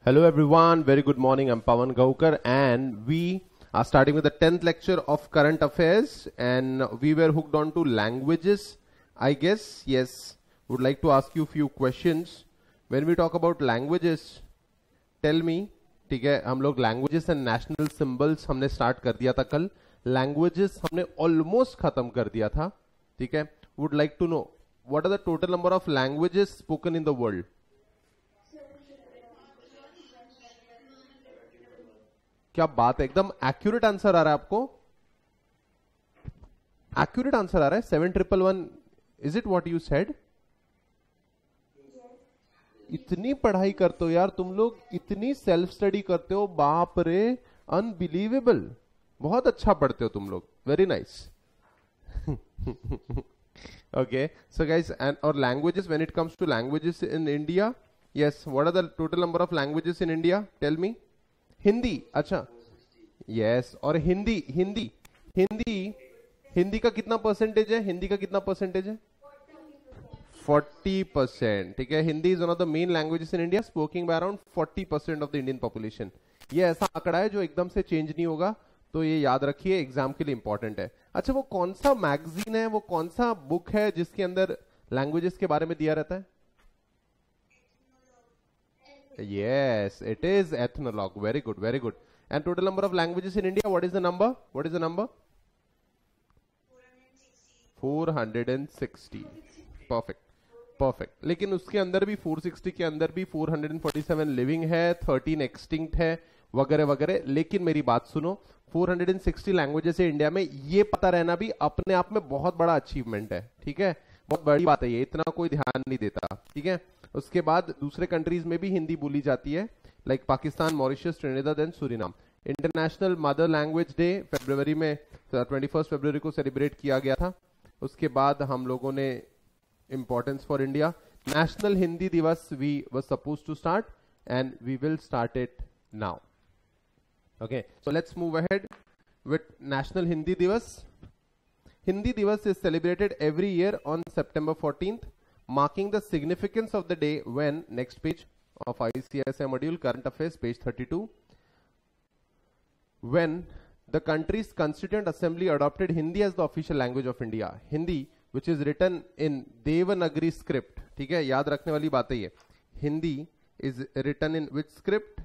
Hello everyone, very good morning. I'm Pawan Gaukar and we are starting with the 10th lecture of current affairs and we were hooked on to languages. I guess, yes, would like to ask you a few questions. When we talk about languages, tell me, ठीक है हम लोग languages and national symbols हमने start कर दिया था कल languages हमने ऑलमोस्ट खत्म कर दिया था ठीक है would like to know what are the total number of languages spoken in the world क्या बात है? एकदम एक्यूरेट आंसर आ रहा है आपको? एक्यूरेट आंसर आ रहा है। Seven triple one is it what you said इतनी पढ़ाई करते हो यार, तुम लोग इतनी सेल्फ स्टडी करते हो, बाप रे अनबिलीवेबल बहुत अच्छा पढ़ते हो तुम लोग। Very nice okay, so guys, and or languages, when it comes to languages in india, yes, what are the total number of languages in india? Tell me. Hindi अच्छा। यस और हिंदी हिंदी हिंदी हिंदी का कितना परसेंटेज है? हिंदी का कितना परसेंटेज है? Forty percent ठीक है? Hindi is one of the main languages in India spoking by around forty percent of the Indian population ये ऐसा आंकड़ा है जो एकदम से चेंज नहीं होगा तो ये याद रखिए एग्ज़ाम के लिए इंपॉर्टेंट है। अच्छा वो कौन सा मैगजीन है? वो कौन सा बुक है जिसके अंदर लैंग्वेजेस के बारे में दिया रहता है? Yes, it is ethnologue. Very good, very good. And total number of languages in India, what is the number? What is the number? 460. Perfect. Perfect लेकिन उसके अंदर भी 460 के अंदर भी 447 लिविंग है 13 एक्सटिंक्ट है वगैरह वगैरह लेकिन मेरी बात सुनो 460 लैंग्वेजेस है इंडिया में ये पता रहना भी अपने आप में बहुत बड़ा अचीवमेंट है ठीक है बहुत बड़ी बात है ये इतना कोई ध्यान नहीं देता ठीक है उसके बाद दूसरे कंट्रीज़ में भी हिंदी बोली जाती है like Pakistan, Mauritius Trinidad and Suriname international mother language day February में ट्वेंटी फ़र्स्ट फेब्रुवरी को सेलिब्रेट किया गया था। उसके बाद हम लोगों ने importance for India national Hindi Diwas we was suppose to start and we will start it now okay so let's move ahead with national Hindi Diwas Hindi Diwas is celebrated every year on September fourteenth marking the significance of the day when, next page of ICSI module, current affairs, page 32, when the country's constituent assembly adopted Hindi as the official language of India. Hindi, which is written in Devanagari script. ठीक है याद रखने वाली बात है ये Hindi is written in which script?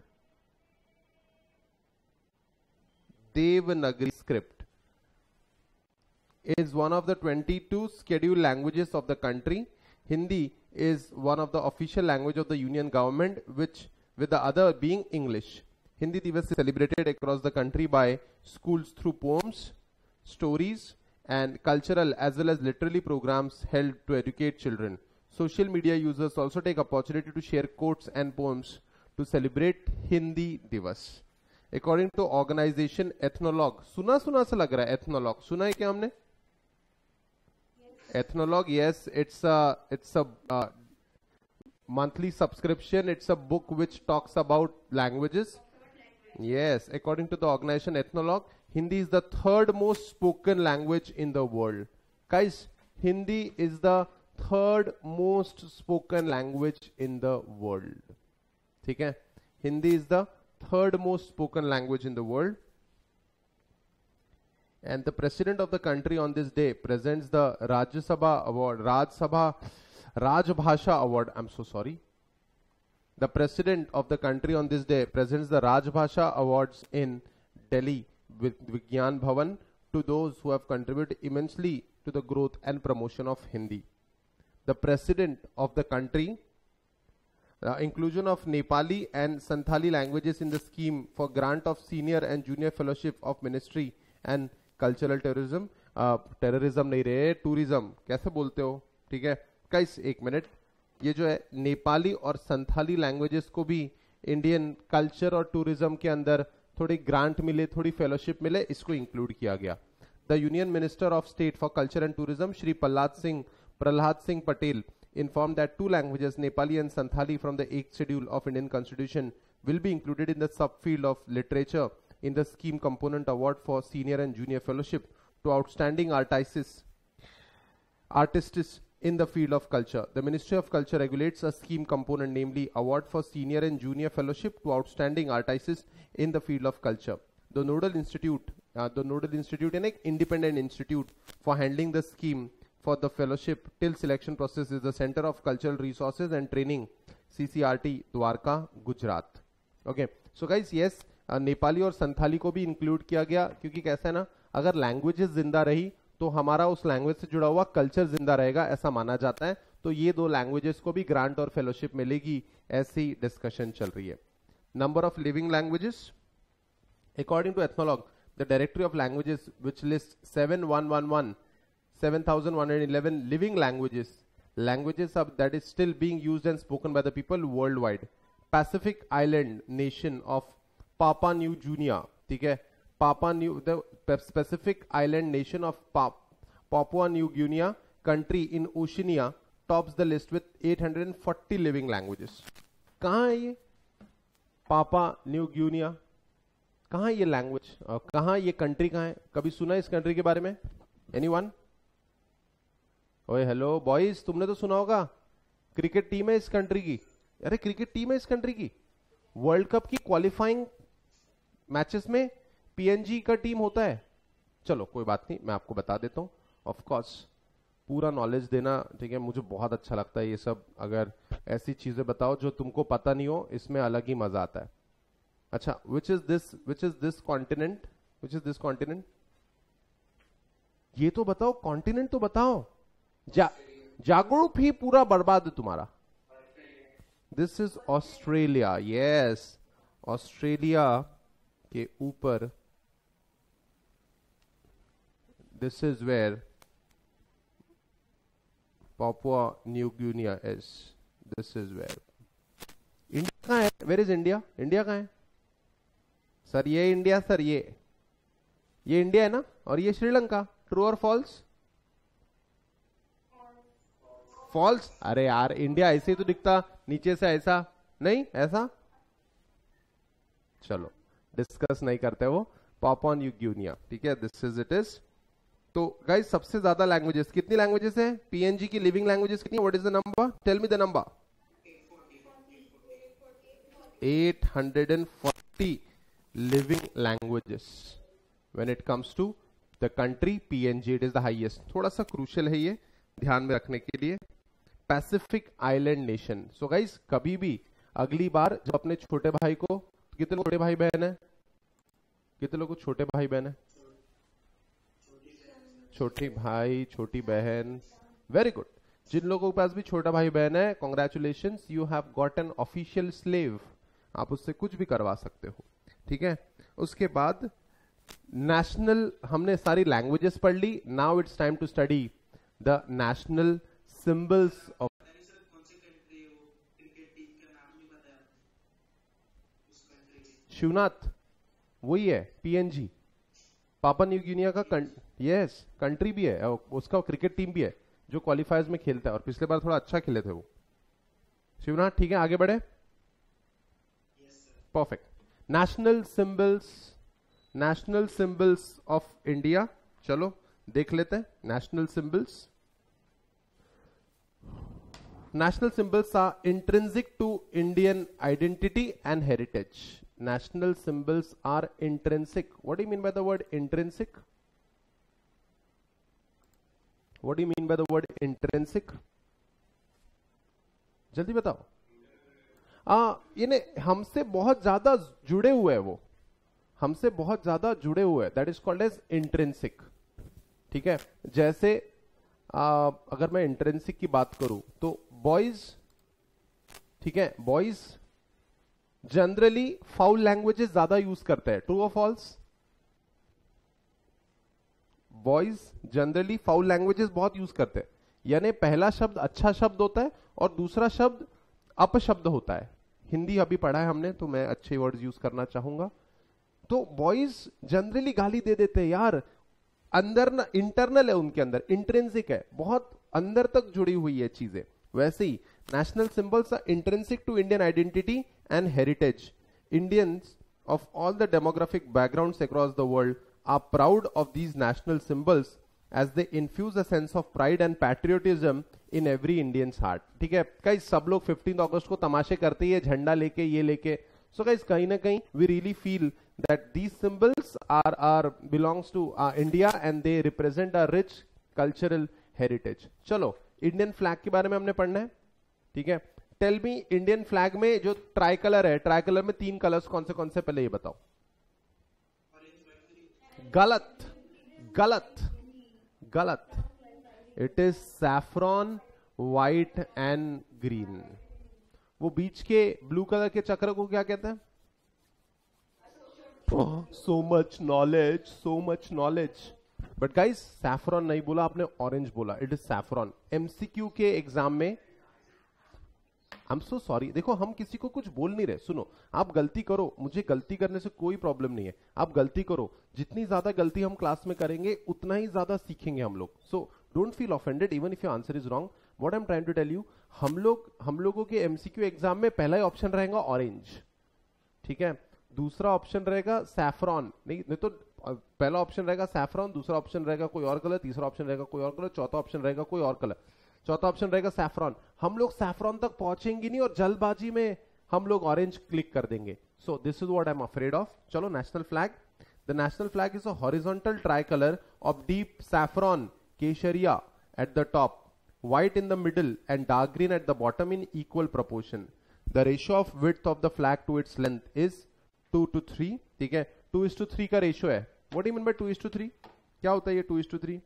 Devanagari script is one of the 22 scheduled languages of the country Hindi is one of the official language of the union government, which with the other being English. Hindi Divas is celebrated across the country by schools through poems, stories, and cultural as well as literary programs held to educate children. Social media users also take opportunity to share quotes and poems to celebrate Hindi Divas. According to organization Ethnologue, suna suna se lag raha hai Ethnologue, suna hai kya humne? Ethnologue yes it's a it's a uh, monthly subscription. It's a book which talks about languages. Yes according to the organization ethnologue hindi is the third most spoken language in the world. Guys hindi is the third most spoken language in the world. Okay hindi is the third most spoken language in the world and the president of the country on this day presents the Rajya Sabha award, Raj Sabha, Raj Bhasha award. I'm so sorry. The president of the country on this day presents the Raj Bhasha awards in Delhi with Vigyan Bhavan to those who have contributed immensely to the growth and promotion of Hindi. The president of the country uh, inclusion of Nepali and Santhali languages in the scheme for grant of senior and junior fellowship of ministry and cultural terrorism terrorism नहीं रहे tourism कैसे बोलते हो? ठीक है? कैस एक मिनट। ये जो है नेपाली और संथाली लैंग्वेजेस को भी इंडियन कल्चर और टूरिज़्म के अंदर थोड़ी ग्रांट मिले थोड़ी फेलोशिप मिले इसको इंक्लूड किया गया। The union minister of state for culture and tourism Shri Prahlad Singh Prahlad Singh Patel informed that two languages, Nepali and Santhali from the 8th schedule of Indian constitution will be included in the subfield of literature. In the scheme component award for senior and junior fellowship to outstanding artists, artists in the field of culture. The Ministry of Culture regulates a scheme component, namely award for senior and junior fellowship to outstanding artists in the field of culture. The nodal institute, uh, the nodal institute an independent institute for handling the scheme for the fellowship till selection process is the Center of Cultural Resources and Training, CCRT, Dwarka, Gujarat. Okay, so guys, yes, Nepali और संथाली को भी include किया गया, क्योंकि कैसा है ना, अगर लैंग्वेजेस ज़िंदा रही तो हमारा उस लैंग्वेज से जुड़ा हुआ कल्चर ज़िंदा रहेगा, ऐसा माना जाता है। तो ये दो लैंग्वेजेस को भी ग्रांट और फेलोशिप मिलेगी, ऐसी डिस्कशन चल रही है। Number of living languages according to ethnologue the directory of languages which list seven one one one seven thousand one hundred eleven living languages of that is still being use and spoken by the people world wide Pacific island nation of Papua New Guinea ठीक है? Papua New, the specific island nation of Papua New Guinea country in Oceania tops the list with 840 living languages कहाँ है ये? Papua new Guinea कहाँ ये language और कहाँ ये कंट्री कहाँ है? कभी सुना इस कंट्री के बारे में? एनी वन ओए हेलो बॉयज़ तुमने तो सुना होगा। क्रिकेट टीम है इस कंट्री की। अरे क्रिकेट टीम है इस कंट्री की। वर्ल्ड कप की क्वालिफाइंग मैचेस में पीएनजी का टीम होता है। चलो कोई बात नहीं मैं आपको बता देता हूँ। ऑफकोर्स पूरा नॉलेज देना ठीक है मुझे बहुत अच्छा लगता है ये सब। अगर ऐसी चीज़ें बताओ जो तुमको पता नहीं हो इसमें अलग ही मज़ा आता है। अच्छा which is this which is this continent which is this continent ये तो बताओ कॉन्टिनेंट तो बताओ। जा, जागरूक ही पूरा बर्बाद है तुम्हारा। This is Australia yes Australia के ऊपर this is where Papua New Guinea is. This is where. India कहाँ है? वेर इज़ इंडिया इंडिया कहाँ है? सर ये इंडिया सर ये. ये इंडिया है ना? और ये श्रीलंका. ट्रू और फॉल्स फॉल्स अरे यार इंडिया ऐसे ही तो दिखता, नीचे से ऐसा. नहीं? ऐसा? चलो. डिस्कस नहीं करते वो। पॉपॉन यू ग्यूनिया ठीक है? दिस इज़ इट इज़ तो गाइस सबसे ज़्यादा लैंग्वेजेस कितनी लैंग्वेजेस है? पीएनजी की लिविंग लैंग्वेजेस कितनी? What is the number tell me the number 840 living languages when it comes to the country PNG it is the highest थोड़ा सा crucial है ये, ध्यान में रखने के लिए। Pacific island nation so guys कभी भी अगली बार जब अपने छोटे भाई को कितने छोटे भाई बहन है? कितने लोग छोटे भाई बहन है? छोटी भाई, छोटी बहन। वेरी गुड जिन लोगों के पास भी छोटा भाई बहन है congratulation you have got an official slave आप उससे कुछ भी करवा सकते हो। ठीक है? उसके बाद नेशनल हमने सारी लैंग्वेजेस पढ़ ली। Now it's time to study the national symbols of Shivnath, वही है पीएनजी पापा न्यू गिनिया का यस कंट्री भी है उसका क्रिकेट टीम भी है, जो क्वालिफायर्स में खेलता है, और पिछले बार थोड़ा अच्छा खेले थे वो। शिवनाथ, ठीक है, आगे बढ़े। Perfect national symbols national symbols of India चलो, देख लेते हैं national symbols national symbols are intrinsic to Indian identity and heritage national symbols are intrinsic. What do you mean by the word intrinsic? What do you mean by the word intrinsic? जल्दी बताओ आ, यानी हमसे बहुत ज़्यादा जुड़े हुए हैं वो हमसे बहुत ज़्यादा जुड़े हुए हैं that is called as intrinsic ठीक है जैसे आ, अगर मैं इंट्रेंसिक की बात करूँ तो बॉयज़ ठीक है बॉयज़ जनरली फाउल लैंग्वेजेस ज़्यादा यूज़ करते हैं. ट्रू और false boys generally foul languages बहुत यूज़ करते हैं. यानी पहला शब्द अच्छा शब्द होता है और दूसरा शब्द अपशब्द होता है. हिंदी अभी पढ़ा है हमने तो मैं अच्छे वर्ड्स यूज़ करना चाहूँगा. तो बॉयज़ जनरली गाली दे देते हैं, यार, अंदर ना इंटरनल है उनके अंदर इंट्रेंसिक है. बहुत अंदर तक जुड़ी हुई है चीज़ें. वैसे ही national symbols are intrinsic to Indian identity. And heritage. Indians of all the demographic backgrounds across the world are proud of these national symbols as they infuse a sense of pride and patriotism in every Indian's heart. ठीक है कई सब लोग 15 अगस्त को तमाशे करते हैं झंडा लेके ये लेके so guys कहीं ना कहीं really feel that these symbols are are belongs to uh, India and they represent a rich cultural heritage. चलो इंडियन फ्लैग के बारे में हमने पढ़ना है ठीक है टेल मी इंडियन फ्लैग में जो ट्राई कलर है ट्राई कलर में तीन कलर्स कौन से कौन से पहले ये बताओ। गलत गलत गलत। It is saffron white and green वो बीच के ब्लू कलर के चक्र को क्या कहते हैं? So much knowledge so much knowledge but guys saffron नहीं बोला, आपने ऑरेंज बोला। इट इज़ सैफ्रॉन एमसीक्यू के एग्ज़ाम में आई एम सो सॉरी देखो, हम किसी को कुछ बोल नहीं रहे। सुनो, आप गलती करो। मुझे गलती करने से कोई प्रॉब्लम नहीं है। आप गलती करो। जितनी ज़्यादा गलती हम क्लास में करेंगे, उतना ही ज़्यादा सीखेंगे हम लोग। So don't feel offended even if your answer is wrong what am trying to tell you हम लोग, हम लोगों के एमसीक्यू एग्ज़ाम में पहला ही ऑप्शन रहेगा ऑरेंज ठीक है? दूसरा ऑप्शन रहेगा सैफरॉन नहीं नहीं तो पहला ऑप्शन रहेगा सैफरॉन दूसरा ऑप्शन रहेगा कोई और कलर तीसरा ऑप्शन रहेगा कोई और कलर चौथा ऑप्शन रहेगा कोई और कलर चौथा ऑप्शन रहेगा सैफरॉन हम लोग सैफरॉन तक पहुँचेंगे नहीं और जल्दबाजी में हम लोग ऑरेंज क्लिक कर देंगे so this is what I am afraid of चलो national flag the national flag is a horizontal tricolour of deep saffron Keshariya at the top white in the middle and dark green at the bottom in equal proportion. The ratio of width of the flag to its length is 2 to 3. ठीक है 2 is to 3 का ratio है you mean by 2 is to 3? क्या होता है ये 2 is to 3?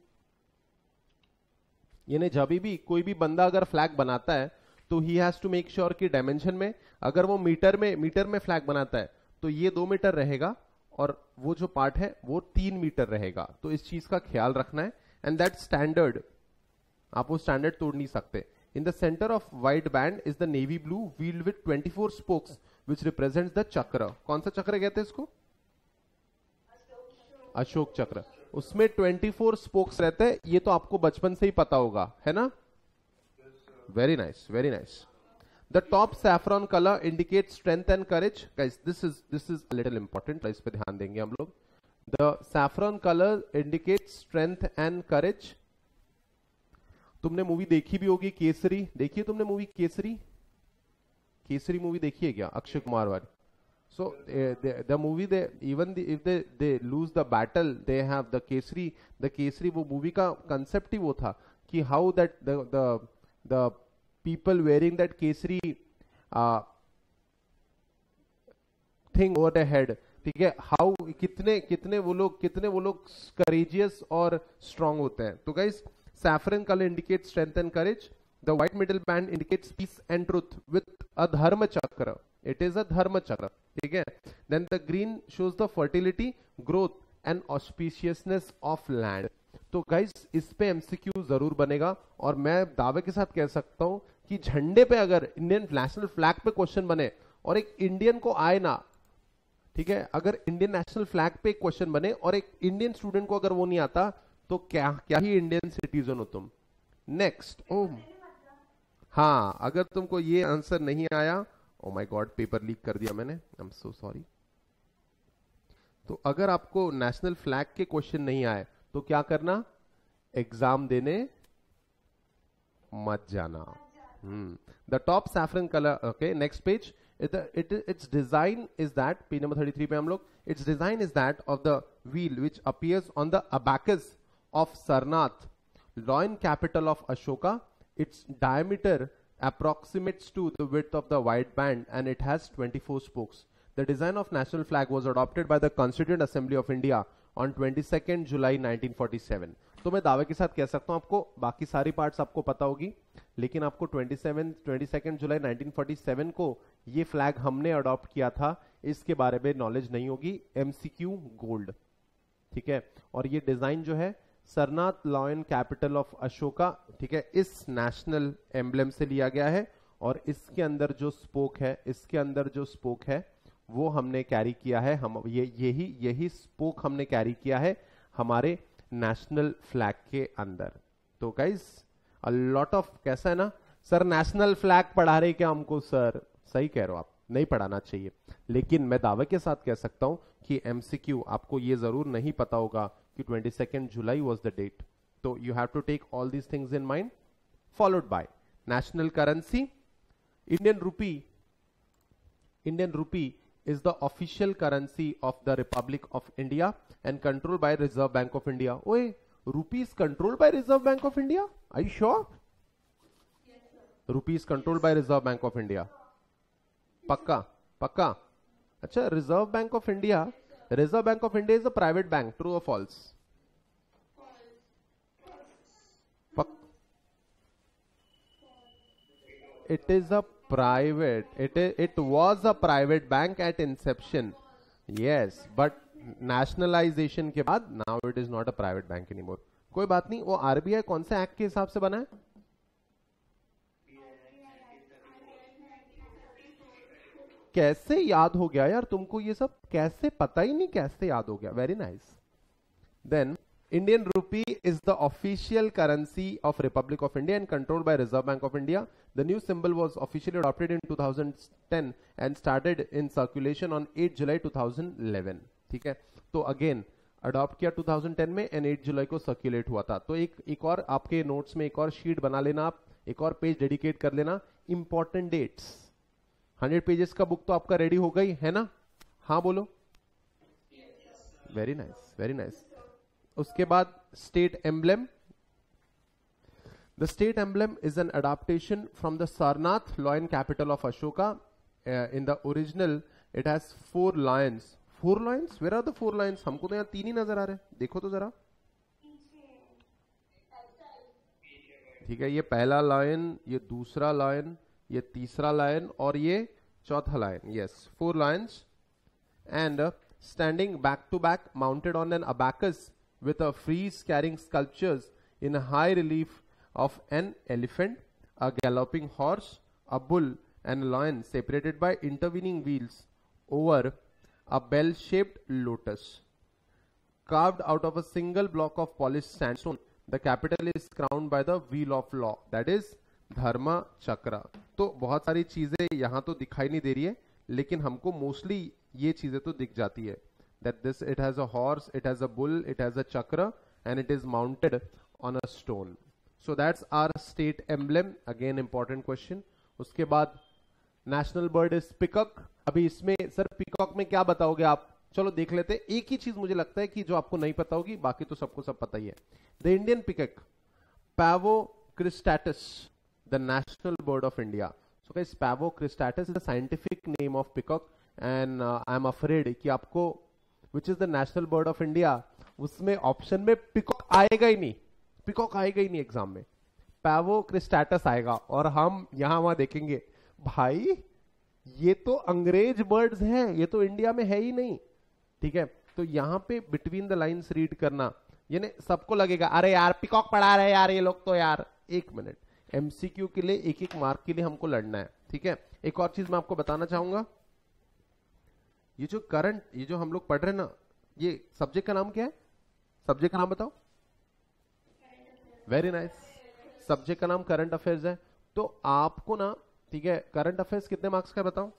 यानी जब भी कोई भी बंदा अगर फ्लैग बनाता है तो he has to make sure कि डायमेंशन में, अगर वो मीटर में मीटर में फ्लैग बनाता है तो ये दो मीटर रहेगा और वो जो पार्ट है, वो तीन मीटर रहेगा। तो इस चीज़ का ख्याल रखना है। एंड दैट स्टैंडर्ड आप वो स्टैंडर्ड तोड़ नहीं सकते। In the centre of white band is the navy blue wheeled with 24 spokes which represent the chakra कौन सा चक्र कहते हैं इसको? अशोक चक्र। उसमें 24 स्पोक्स रहते हैं, ये तो आपको बचपन से ही पता होगा, है ना? Very nice very nice the top saffron colour indicate strength and courage this is this is little important इस पे ध्यान देंगे हम लोग. The saffron colour indicate strength and courage तुमने मूवी देखी भी होगी केसरी. देखिए तुमने मूवी केसरी? केसरी मूवी देखी है क्या? अक्षय कुमार वाली. So the movie they even if they they lose the battle they have the Kesari the Kesari वो मूवी का कंसेप्ट ही वो था कि how that the the people wearing that kesari thing over the head ठीक है how कितने कितने वो लोग, कितने वो लोग करेजियस और स्ट्रांग होते हैं तो guys Saffron color indicates strength and courage. The white middle band indicates peace and truth with a dharma chakra. It is a dharma chakra. ठीक है? Then the green shows the fertility, growth and auspiciousness of land. तो guys इस पे MCQ ज़रूर बनेगा। और मैं दावे के साथ कह सकता हूँ कि झंडे पे अगर इंडियन नेशनल फ्लैग पे क्वेश्चन बने और एक इंडियन को आए ना ठीक है? अगर इंडियन नेशनल फ्लैग पे क्वेश्चन बने और एक इंडियन स्टूडेंट को अगर वो नहीं आता तो क्या क्या ही इंडियन सिटीजन हो तुम? नेक्स्ट ओम हाँ अगर तुमको ये आंसर नहीं आया माय गॉड पेपर लीक कर दिया मैंने। आई एम सो सॉरी तो अगर आपको नेशनल फ्लैग के क्वेश्चन नहीं आए तो क्या करना? एग्ज़ाम देने मत जाना। The top saffron colour okay next page it it it's design is that page number thirty three पे हम लोग it's design is that of the wheel which appears on the abacus of Sarnath lion capital of Ashoka its diameter approximates to the width of the white band and it has 24 spokes. The design of national flag was adopted by the Constituent Assembly of India on 22nd July 1947. तो मैं दावे के साथ कह सकता हूँ आपको बाकी सारी पार्ट्स आपको पता होगी लेकिन आपको 27 22 जुलाई 1947 को ये फ्लैग हमने अडॉप्ट किया था इसके बारे में नॉलेज नहीं होगी एमसीक्यू गोल्ड ठीक है और ये डिज़ाइन जो है Sarnath lion capital of Ashoka, ठीक है, इस नेशनल एम्बलम से लिया गया है और इसके अंदर जो स्पोक है, इसके अंदर जो स्पोक है, वो हमने कैरी किया है, हम, ये, यही यही स्पोक हमने कैरी किया है हमारे नेशनल फ्लैग के अंदर। तो गाइज़ अ लॉट ऑफ़ कैसा है ना? सर, नेशनल फ्लैग पढ़ा रहे क्या हमको, सर? सही कह रहे हो आप, नहीं पढ़ाना चाहिए। लेकिन मैं दावे के साथ कह सकता हूँ कि एमसीक्यू आपको ये ज़रूर नहीं पता होगा 22nd July was the date. So you have to take all these things in mind followed by national currency. Indian rupee, Indian rupee is the official currency of the Republic of India and controlled by Reserve Bank of India. Oye, rupee is controlled by Reserve Bank of India? Are you sure? Yes, rupee is controlled by Reserve Bank of India. Paka, pakka. Acha, Reserve Bank of India Reserve Bank of India is a private bank true और false it is a private it is it was a private bank at inception yes but nationalisation के बाद now it is not a private bank any more कोई बात नहीं, वो RBI कौन से act के हिसाब से बना है? कैसे याद हो गया यार? तुमको ये सब कैसे पता ही नहीं कैसे याद हो गया। Very nice then Indian rupee is the official currency of republic of India and control by Reserve Bank of India the new symbol was officially adopted in two thousand ten and started in circulation on eight July two thousand eleven ठीक है? तो again adopt किया 2010 में and eight July को circulate हुआ था। तो एक एक और आपके नोट्स में एक और शीट बना लेना आप, एक और पेज डेडिकेट कर लेना। इंपॉर्टेंट डेट्स 100 पेजेस का बुक तो आपका रेडी हो गई, है ना? हाँ बोलो। वेरी नाइस वेरी नाइस उसके बाद state emblem the state emblem is an adaptation from the Sarnath lion capital of Ashoka in the original it has four lions four lions where are the four lions हमको तो यहाँ तीन ही नज़र आ रहे हैं। देखो तो जरा। ठीक है, ये पहला लायन ये दूसरा लायन ये तीसरा लाइन और ये चौथा lion yes four lions and standing back to back mounted on an abacus with a frieze carrying sculptures in high relief of an elephant a galloping horse a bull and lion separated by intervening wheels over a bell shaped lotus carved out of a single block of polished sandstone the capital is crowned by the wheel of law that is dharma chakra. तो बहुत सारी चीज़ें यहाँ तो दिखाई नहीं दे रही है, लेकिन हमको मोस्टली ये चीज़ें तो दिख जाती है। That this, it has a horse, it has a bull, it has a chakra and it is mounted on a stone. So that's our state emblem. Again, important question. उसके बाद नेशनल बर्ड इज़ पिकॉक अभी इसमें sir peacock में क्या बताओगे आप? चलो देख लेते हैं। एक ही चीज़ मुझे लगता है कि जो आपको नहीं पता होगी, बाकी तो सबको सब पता ही है। The Indian peacock pavo cristatus the national bird of India so guys pavo cristatus is the scientific name of peacock and I am afraid कि आपको which is the national bird of India उसमें option में peacock आएगा ही नहीं। Peacock आएगा ही नहीं एग्ज़ाम में। पैवो क्रिस्टाटस आएगा और हम यहाँ वहाँ देखेंगे। भाई, ये तो अंग्रेज़ बर्ड्स हैं, ये तो इंडिया में है ही नहीं। ठीक है? तो यहाँ पे बिटवीन द लाइंस रीड करना। यानी सबको लगेगा, अरे यार पिकॉक पढ़ा रहे यार, ये लोग तो यार, एक मिनट एमसीक्यू के लिए एक एक मार्क के लिए हमको लड़ना है, ठीक है? एक और चीज़ मैं आपको बताना चाहूँगा। ये जो करंट ये जो हम लोग पढ़ रहे हैं ना, ये सब्जेक्ट का नाम क्या है? सब्जेक्ट का नाम बताओ। वेरी नाइस सब्जेक्ट का नाम करंट अफेयर्स है। तो आपको ना, ठीक है करंट अफेयर्स कितने मार्क्स का बताओ?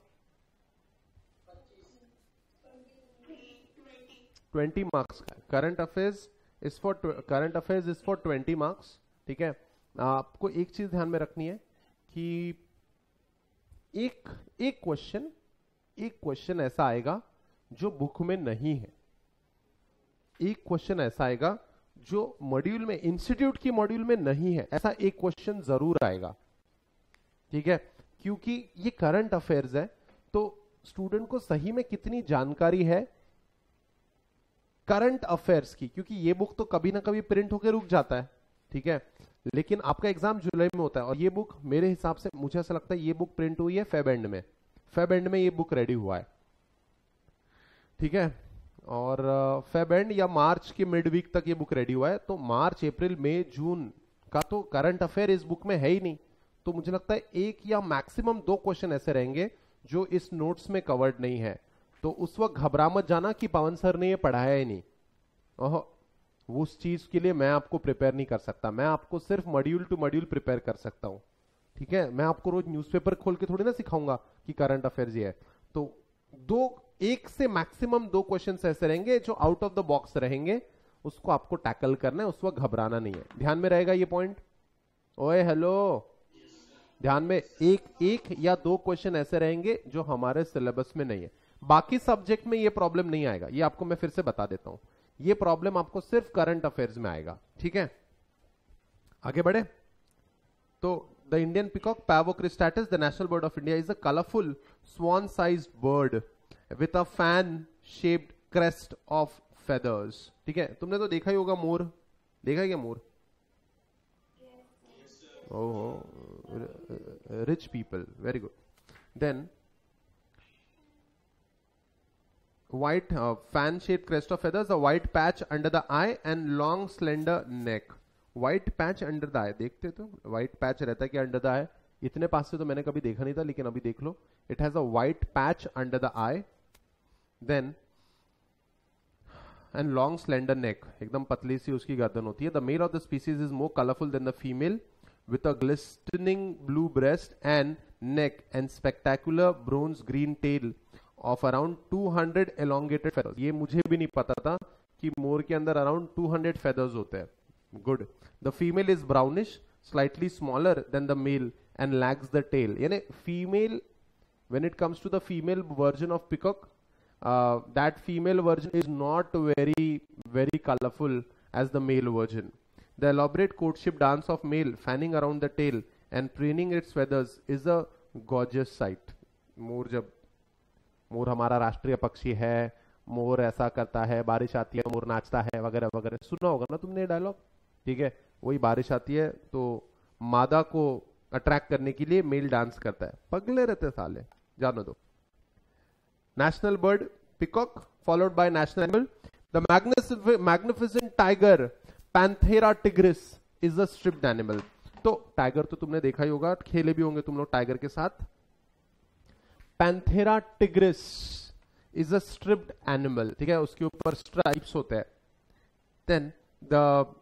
ट्वेंटी मार्क्स का current affairs is for current affairs is for twenty marks ठीक है? आपको एक चीज़ ध्यान में रखनी है कि एक एक क्वेश्चन एक क्वेश्चन ऐसा आएगा जो बुक में नहीं है। एक क्वेश्चन ऐसा आएगा जो मॉड्यूल में इंस्टीट्यूट की मॉड्यूल में नहीं है। ऐसा एक क्वेश्चन ज़रूर आएगा। ठीक है? क्योंकि ये करंट अफेयर्स है तो स्टूडेंट को सही में कितनी जानकारी है करंट अफेयर्स की? क्योंकि ये बुक तो कभी ना कभी प्रिंट होकर रुक जाता है। ठीक है? लेकिन आपका एग्ज़ाम जुलाई में होता है और ये बुक मेरे हिसाब से, मुझे ऐसा लगता है ये बुक प्रिंट हुई है फेब एंड में। फेब एंड में ये बुक रेडी हुआ है। ठीक है? और फेब एंड या मार्च के मिड वीक तक ये बुक रेडी हुआ है। तो मार्च अप्रैल मई जून का तो करंट अफेयर इस बुक में है ही नहीं। तो मुझे लगता है एक या मैक्सिमम दो क्वेश्चन ऐसे रहेंगे जो इस नोट्स में कवर्ड नहीं है। तो उस वक्त घबरा मत जाना कि पवन सर ने ये पढ़ाया ही नहीं। उस चीज़ के लिए मैं आपको प्रिपेयर नहीं कर सकता। मैं आपको सिर्फ़ मॉड्यूल टू मॉड्यूल प्रिपेयर कर सकता हूँ। ठीक है? मैं आपको रोज न्यूज़पेपर खोल के थोड़ी ना सिखाऊँगा कि करंट अफेयर्स ये है। तो दो, एक से मैक्सिमम दो क्वेश्चन ऐसे रहेंगे जो आउट ऑफ़ द बॉक्स रहेंगे। उसको आपको टैकल करना है, उस वक्त घबराना नहीं है। ध्यान में रहेगा ये पॉइंट ओए हेलो ध्यान में एक एक या दो क्वेश्चन ऐसे रहेंगे जो हमारे सिलेबस में नहीं है। बाकी सब्जेक्ट में ये प्रॉब्लम नहीं आएगा। ये आपको मैं फिर से बता देता हूँ। ये प्रॉब्लम आपको सिर्फ़ करंट अफेयर्स में आएगा ठीक है? आगे बढ़े। तो the Indian peacock pavo cristatus the national bird of India is a colourful swan size bird with a fan shaped crest of feathers ठीक है? तुमने तो देखा ही होगा मोर। देखा क्या मोर? Oh rich people very good then white fan shape crest of feathers a white patch under the eye and long slender neck white patch under the eye देखते तो व्हाइट पैच रहता है कि अंडर द आई इतने पास से तो मैंने कभी देखा नहीं था, लेकिन अभी देख लो. It has a white patch under the eye then and long slender neck एकदम पतली सी उसकी गर्दन होती है. The male of the species is more colourful than the female with a glistening blue breast and neck and spectacular bronze green tail of around 200 elongated feathers ये मुझे भी नहीं पता था कि मोर के अंदर अराउंड 200 feathers होते हैं good the female is brownish slightly smaller than the male and lacks the tail यानी female when it comes to the female version of peacock uh, that female version is not very very colorful as the male version The elaborate courtship dance of male fanning around the tail and preening its feathers is a gorgeous sight. मोर जब मोर हमारा राष्ट्रीय पक्षी है, मोर ऐसा करता है, बारिश आती है, मोर नाचता है, वगैरह वगैरह। सुना होगा ना तुमने डायलॉग ठीक है, वही बारिश आती है तो मादा को अट्रैक्ट करने के लिए मेल डांस करता है। पगले रहते साले, जानो दो। National bird peacock followed by national animal the magnificent tiger panthera tigris is a striped animal तो टाइगर तो तुमने देखा ही होगा, खेले भी होंगे तुम लोग टाइगर के साथ। Panthera tigris is a striped animal ठीक है? उसके ऊपर स्ट्राइप्स होते हैं. Then the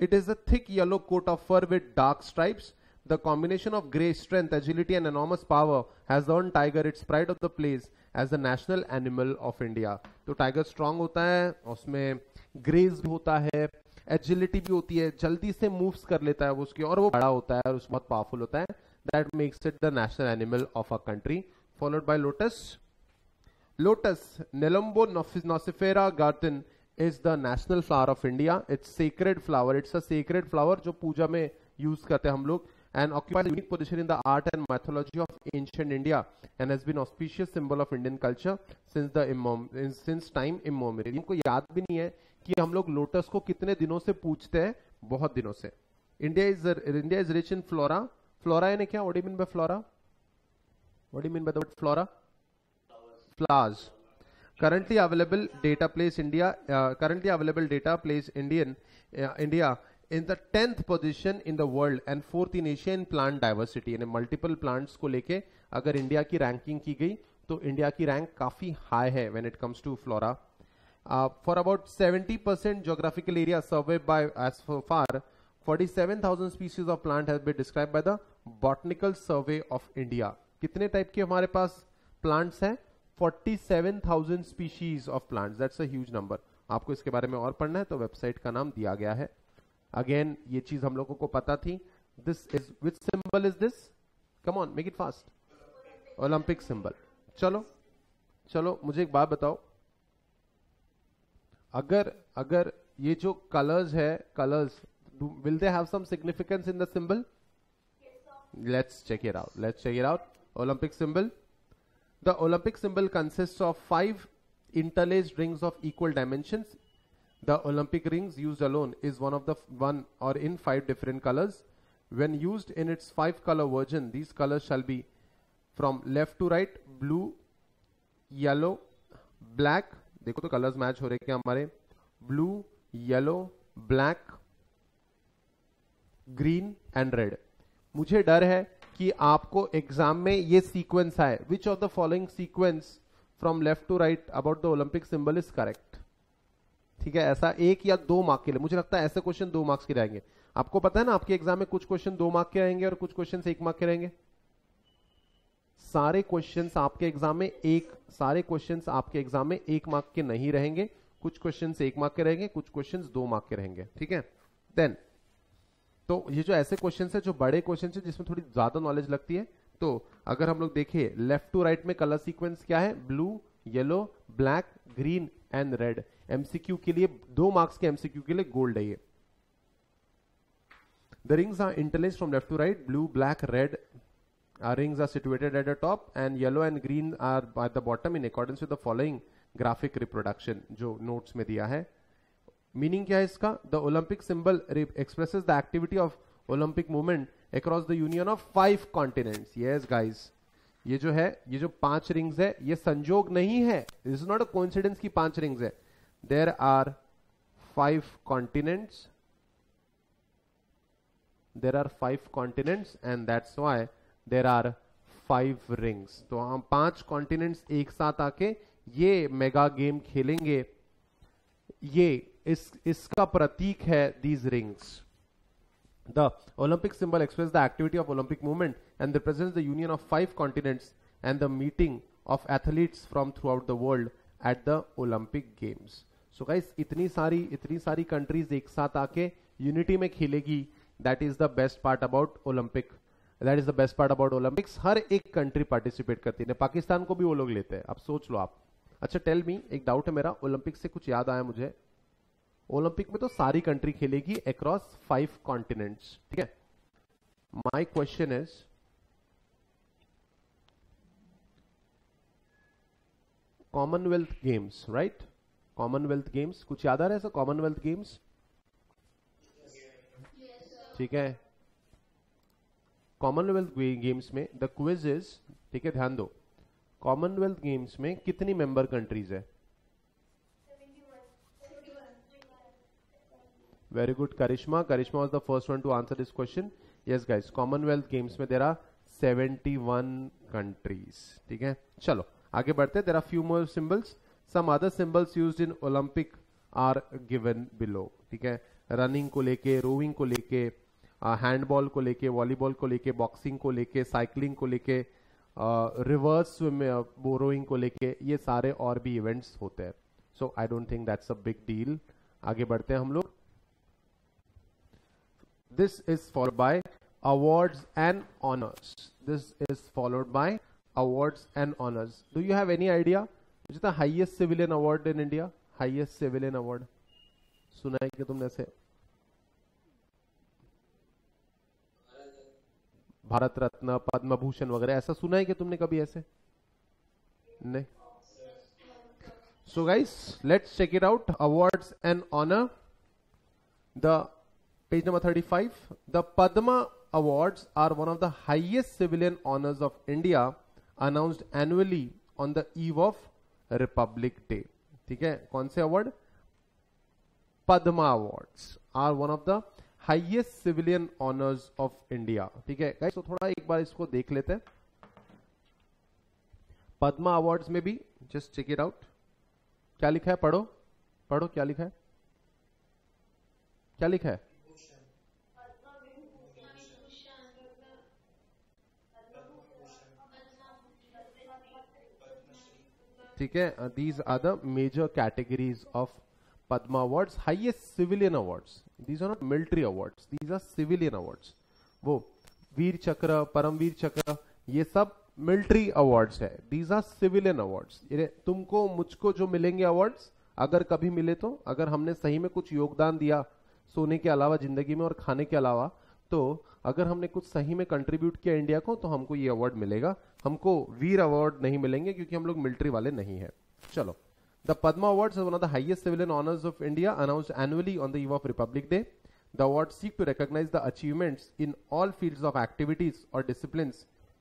it is a thick yellow coat of fur with dark stripes the combination of grace strength agility and enormous power has earn tiger its pride of the place as the national animal of India तो tiger strong होता है, उसमें graze होता है agility भी होती है, जल्दी से मूव्स कर लेता है वो उसकी, और वो बड़ा होता है और उसमें बहुत पावरफुल होता है। That makes it the national animal of a country followed by lotus lotus nelumbo nucifera garden is the national flower of India it's sacred flower it's a sacred flower जो पूजा यूज़ करते हैं हम लोग, and occupies a unique position in the art and mythology of ancient India, and has been auspicious symbol of Indian culture since the since time immemorial. इनको याद भी नहीं है कि हम लोग लोटस को कितने दिनों से पूछते हैं? बहुत दिनों से। India is India is rich in flora flora यानी क्या mean by flora mean by the flora flowers currently available data place india uh, currently available data place indian uh, india in the 10th position in the world and fourth in Asia in plant diversity यानी multiple plants को लेके अगर India की ranking की गई तो India की rank काफ़ी हाई है when it comes to flora uh, for about 70% geographical area surveyed by as far 47,000 species of plant has been described by the botanical survey of India. कितने type के हमारे पास प्लांट्स हैं? 47,000 species of plants that's a huge number आपको इसके बारे में और पढ़ना है तो वेबसाइट का नाम दिया गया है। अगेन ये चीज़ हम लोगों को पता थी। This is which symbol is this come on make it fast Olympic symbol चलो चलो मुझे एक बात बताओ। अगर अगर ये जो कलर्स है colours Will they have some significance in the symbol let's check it out let's check it out Olympic symbol the Olympic symbol consist of five interlaced rings of equal dimensions The Olympic rings used alone is one of the one or in five different colors. When used in its five color version, these colors shall be from left to right blue, yellow, black. देखो तो colours match हो रहे क्या हमारे blue yellow black Green and red मुझे डर है कि आपको एग्ज़ाम में ये सीक्वेंस आए। Which of the following sequence from left to right about the Olympic symbol is correct ठीक है, ऐसा एक या दो मार्क के लिए। मुझे लगता है ऐसे क्वेश्चन दो मार्क्स के रहेंगे आपको पता है ना, आपके एग्ज़ाम में कुछ क्वेश्चन दो मार्क के रहेंगे और कुछ क्वेश्चन एक मार्क के रहेंगे? सारे क्वेश्चन आपके एग्ज़ाम में एक, सारे क्वेश्चन आपके एग्ज़ाम में एक मार्क के नहीं रहेंगे। कुछ क्वेश्चन एक मार्क के रहेंगे, कुछ क्वेश्चन दो मार्क के रहेंगे। ठीक है? देन तो ये जो ऐसे क्वेश्चन है, जो बड़े क्वेश्चन है, जिसमें थोड़ी ज़्यादा नॉलेज लगती है तो अगर हम लोग देखें लेफ़्ट टू राइट में कलर सीक्वेंस क्या है? Blue yellow black green and red MCQ के लिए, दो मार्क्स के एमसीक्यू के लिए गोल्ड है ये. The rings are interlace from left to right blue black red Our rings are situated at the top and yellow and green are at the bottom in accordance with the following graphic reproduction जो notes में दिया है. Meaning क्या है इसका? The Olympic symbol expresses the activity of Olympic movement across the union of five continents yes guys ये जो है, ये जो पाँच रिंग्स है, ये संजोग नहीं है. इज़ नॉट अ कोइंसिडेंस की पाँच रिंग्स है. There are five continents there are five continents and that's why there are five rings तो हम पाँच कॉन्टिनेंट्स एक साथ आके ये मेगा गेम खेलेंगे. ये इस, इसका प्रतीक है these rings the Olympic symbol express the activity of Olympic movement and represents the union of five continents and the meeting of athletes from throughout the world at the Olympic games so guys इतनी सारी इतनी सारी countries एक साथ आके unity में खेलेगी that is the best part about Olympic that is the best part about Olympics हर एक कंट्री पार्टिसिपेट करती है। पाकिस्तान को भी वो लोग लेते हैं। अब सोच लो आप। अच्छा टेल मी एक डाउट है मेरा। ओलंपिक से कुछ याद आया मुझे। ओलंपिक में तो सारी कंट्री खेलेगी अक्रॉस फाइव कॉन्टिनेंट्स ठीक है? My question is Commonwealth games right Commonwealth games कुछ याद आ रहा है सर कॉमनवेल्थ गेम्स ठीक है। कॉमनवेल्थ गेम्स में द क्विज इज़ ठीक है, ध्यान दो। कॉमनवेल्थ गेम्स में कितनी मेंबर कंट्रीज़ है? Very good Karishma Karishma was the first one to answer this question yes guys Commonwealth games में देर आर 71 कंट्रीज़ ठीक है? चलो, आगे बढ़ते there are few more symbols some other symbols used in Olympic are given below ठीक है? Running को लेके रोविंग को लेके हैंडबॉल को लेके वॉलीबॉल को लेके बॉक्सिंग को लेके साइकिलिंग को लेके रिवर्स बोरोइंग को लेके, ये सारे और भी इवेंट्स होते हैं. So I don't think that's a big deal आगे बढ़ते हैं हम लोग. This is followed by awards and honours this is followed by awards and honours do you have any idea which the highest civilian award in India highest civilian award सुना है कि तुमने से भारत रत्न, पद्म भूषण वगैरह, ऐसा सुना है कि तुमने कभी ऐसे? नहीं? So guys let's check it out awards and honour the number 35 the Padma awards are one of the highest civilian honors of India, announced annually on the eve of Republic Day. ठीक है? कौन से award Padma awards are one of the highest civilian honours of India ठीक है? तो थोड़ा एक बार इसको देख लेते हैं। पद्मा अवार्ड्स में भी जस्ट चेक इट आउट क्या लिखा है? पढ़ो। पढ़ो क्या लिखा है? क्या लिखा है? ठीक है these are the major categories of Padma Awards, highest civilian awards. These are not military awards. These are civilian awards. वो वीर चक्र परमवीर चक्र ये सब मिलिट्री अवार्ड्स है दीज आर सिविलियन अवार्ड्स तुमको मुझको जो मिलेंगे अवार्ड्स अगर कभी मिले तो अगर हमने सही में कुछ योगदान दिया सोने के अलावा ज़िंदगी में और खाने के अलावा तो अगर हमने कुछ सही में कंट्रीब्यूट किया इंडिया को तो हमको ये अवार्ड मिलेगा। हमको वीर अवार्ड नहीं मिलेंगे क्योंकि हम लोग मिलिट्री वाले नहीं है। चलो। The Padma award one of the highest civilian honours of India announce annually on the eve of Republic Day the award seek to recognise the achievements in all field of activities और discipline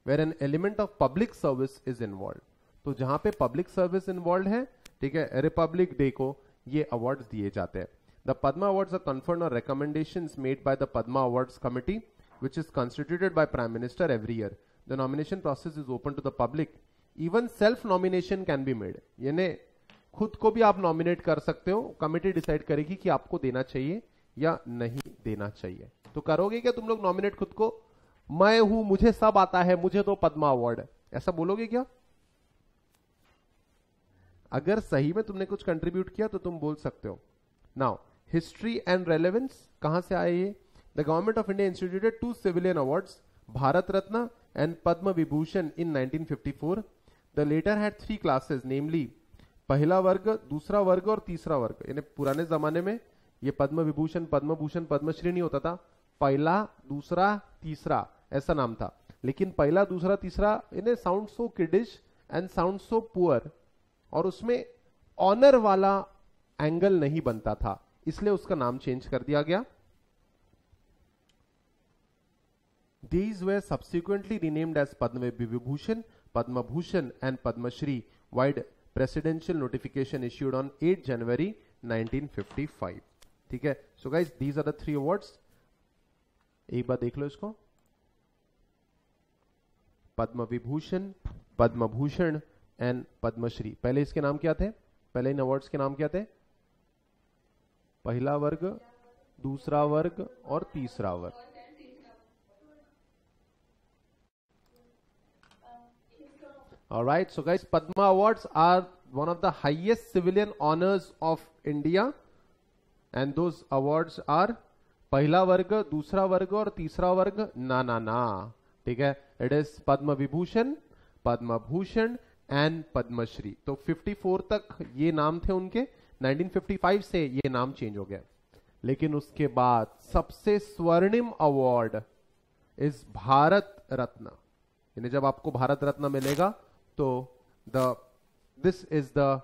where an element of public service is involve तो जहाँ पे public service involve है, ठीक है Republic Day को ये award दिए जाते हैं। The Padma awards are conferred और recommendations made by the Padma Awards Committee, which is constituted by Prime Minister every year. The nomination process is open to the public. Even self-nomination can be made. यानी खुद को भी आप nominate कर सकते हो committee decide करेगी कि आपको देना चाहिए या नहीं देना चाहिए तो करोगे क्या तुम लोग नॉमिनेट खुद को मैं हूँ मुझे सब आता है मुझे तो पद्मा अवार्ड है ऐसा बोलोगे क्या अगर सही में तुमने कुछ कंट्रीब्यूट किया तो तुम बोल सकते हो नाउ हिस्ट्री एंड रेलेवेंस कहाँ से आए ये? The government of India instituted two civilian awards Bharat Ratna and Padma Vibhushan in 1954 the latter had three classes namely पहला वर्ग, दूसरा वर्ग और तीसरा वर्ग। यानी पुराने जमाने में ये पद्म विभूषण पद्म भूषण पद्मश्री नहीं होता था। पहला, दूसरा, तीसरा, ऐसा नाम था। लेकिन पहला, दूसरा, तीसरा, इन्हें sound so kiddish and sound so poor और उसमें ऑनर वाला एंगल नहीं बनता था। इसलिए उसका नाम चेंज कर दिया गया। These were subsequently renamed as Padma Vibhushan Padma Bhushan and Padmashri vide presidential notification issued on 8 January 1955 ठीक है? So guys these are the three awards एक बार देख लो इसको। पद्म विभूषण पद्म भूषण एंड पद्मश्री पहले इसके नाम क्या थे? पहले इन अवार्ड्स के नाम क्या थे? पहला वर्ग दूसरा वर्ग और तीसरा वर्ग right, so guys, Padma Awards are one of the highest civilian honors of India, and those awards are पहला वर्ग दूसरा वर्ग और तीसरा वर्ग ना ना ना ठीक है it is Padma Vibhushan Padma Bhushan and Padmashri तो 54 तक ये नाम थे उनके 1955 से ये नाम चेंज हो गया। लेकिन उसके बाद सबसे स्वर्णिम अवार्ड इज़ भारत रत्न। यानी जब आपको भारत रत्न मिलेगा तो the this is the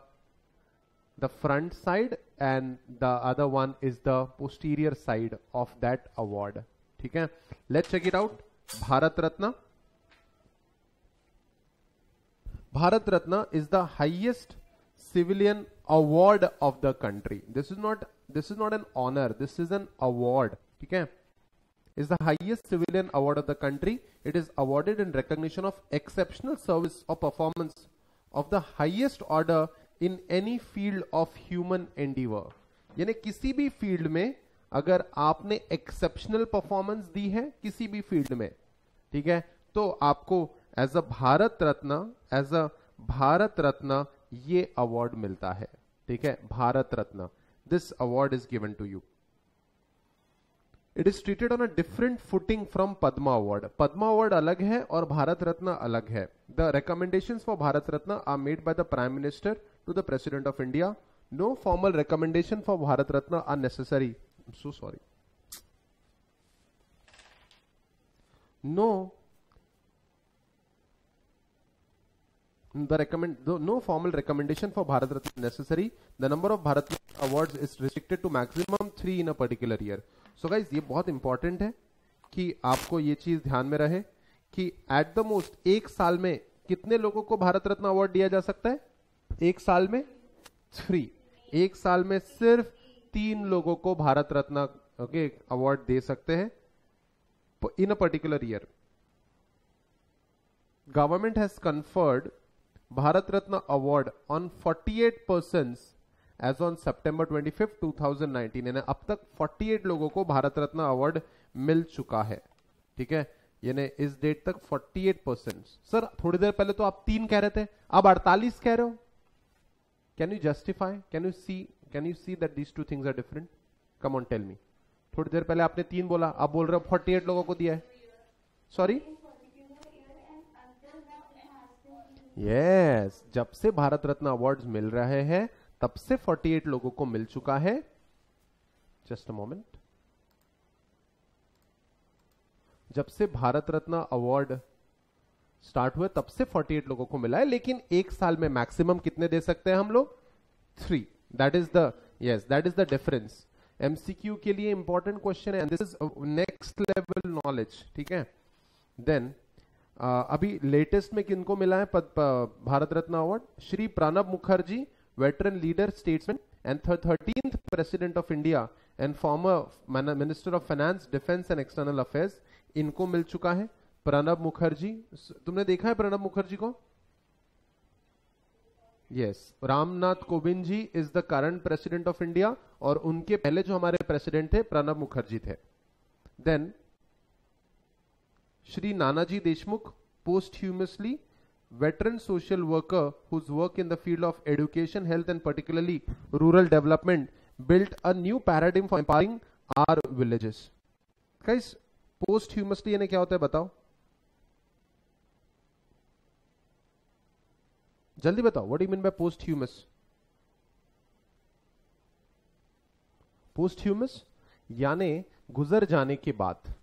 the front side and the other one is the posterior side of that award ठीक है? Let check it out Bharat Ratna. Bharat Ratna is the highest award of the country this is not this is not an honour this is an award ठीक है is the highest civilian award of the country. It is awarded in recognition of exceptional service or performance of the highest order in any field of human endeavor. यानी किसी भी field में अगर आपने exceptional performance दी है किसी भी फ़ील्ड में ठीक है तो आपको as a Bharat Ratna as a Bharat Ratna ये अवार्ड मिलता है। ठीक है? Bharat Ratna. This award is given to you it is treated on a different footing from Padma award Padma award अलग है और भारत रत्न अलग है। The recommendation for Bharat Ratna are made by the prime minister to the president of India no formal recommendation for Bharat Ratna are necessary so sorry no the recommend the, no formal recommendation for Bharat Ratna necessary. The number of Bharat awards is restricted to maximum three in a particular year. So guys ये बहुत important है कि आपको ये चीज़ ध्यान में रहे कि एट द मोस्ट एक साल में कितने लोगों को भारत रत्न अवार्ड दिया जा सकता है एक साल में थ्री एक साल में सिर्फ़ तीन लोगों को भारत रत्न ओके अवार्ड दे सकते हैं in a particular year government has conferred Bharat Ratna award on 48 person as on September 25 2019 यानी अब तक 48 लोगों को भारत रत्न अवार्ड मिल चुका है। ठीक है? यानी इस डेट तक 48 परसेंट सर थोड़ी देर पहले तो आप तीन कह रहे थे, अब 48 कह रहे हो। Can you justify can you see can you see that these two things are different come on tell me थोड़ी देर पहले आपने तीन बोला, आप बोल रहे हो फोर्टी लोगों को दिया है। सॉरी यस yes, जब से भारत रत्न अवार्ड्स मिल रहे हैं तब से 48 लोगों को मिल चुका है। जस्ट अ मोमेंट जब से भारत रत्न अवार्ड स्टार्ट हुए तब से 48 लोगों को मिला है लेकिन एक साल में मैक्सिमम कितने दे सकते हैं हम लोग? Three that is the yes that is the difference MCQ के लिए इंपॉर्टेंट क्वेश्चन है this is next level knowledge ठीक है? देन अभी लेटेस्ट में किनको मिला है पद, Bharat Ratna award Shri Pranab Mukherjee veteran leader statesman, and 13th President of India and former Minister of Finance, Defense and External Affairs, इनको मिल चुका है। प्रणब मुखर्जी तुमने देखा है प्रणब मुखर्जी को? Yes yes. Ramnath Kovind ji is the current president of India और उनके पहले जो हमारे प्रेसिडेंट थे प्रणब मुखर्जी थे। Then Shri Nanaji Deshmukh posthumously veteran social worker whose work in the field of education, health, and particularly rural development built a new paradigm for empowering our villages. Guys, posthumously यानी क्या होता है बताओ जल्दी बताओ what you mean by posthumous posthumous यानी गुजर जाने के बाद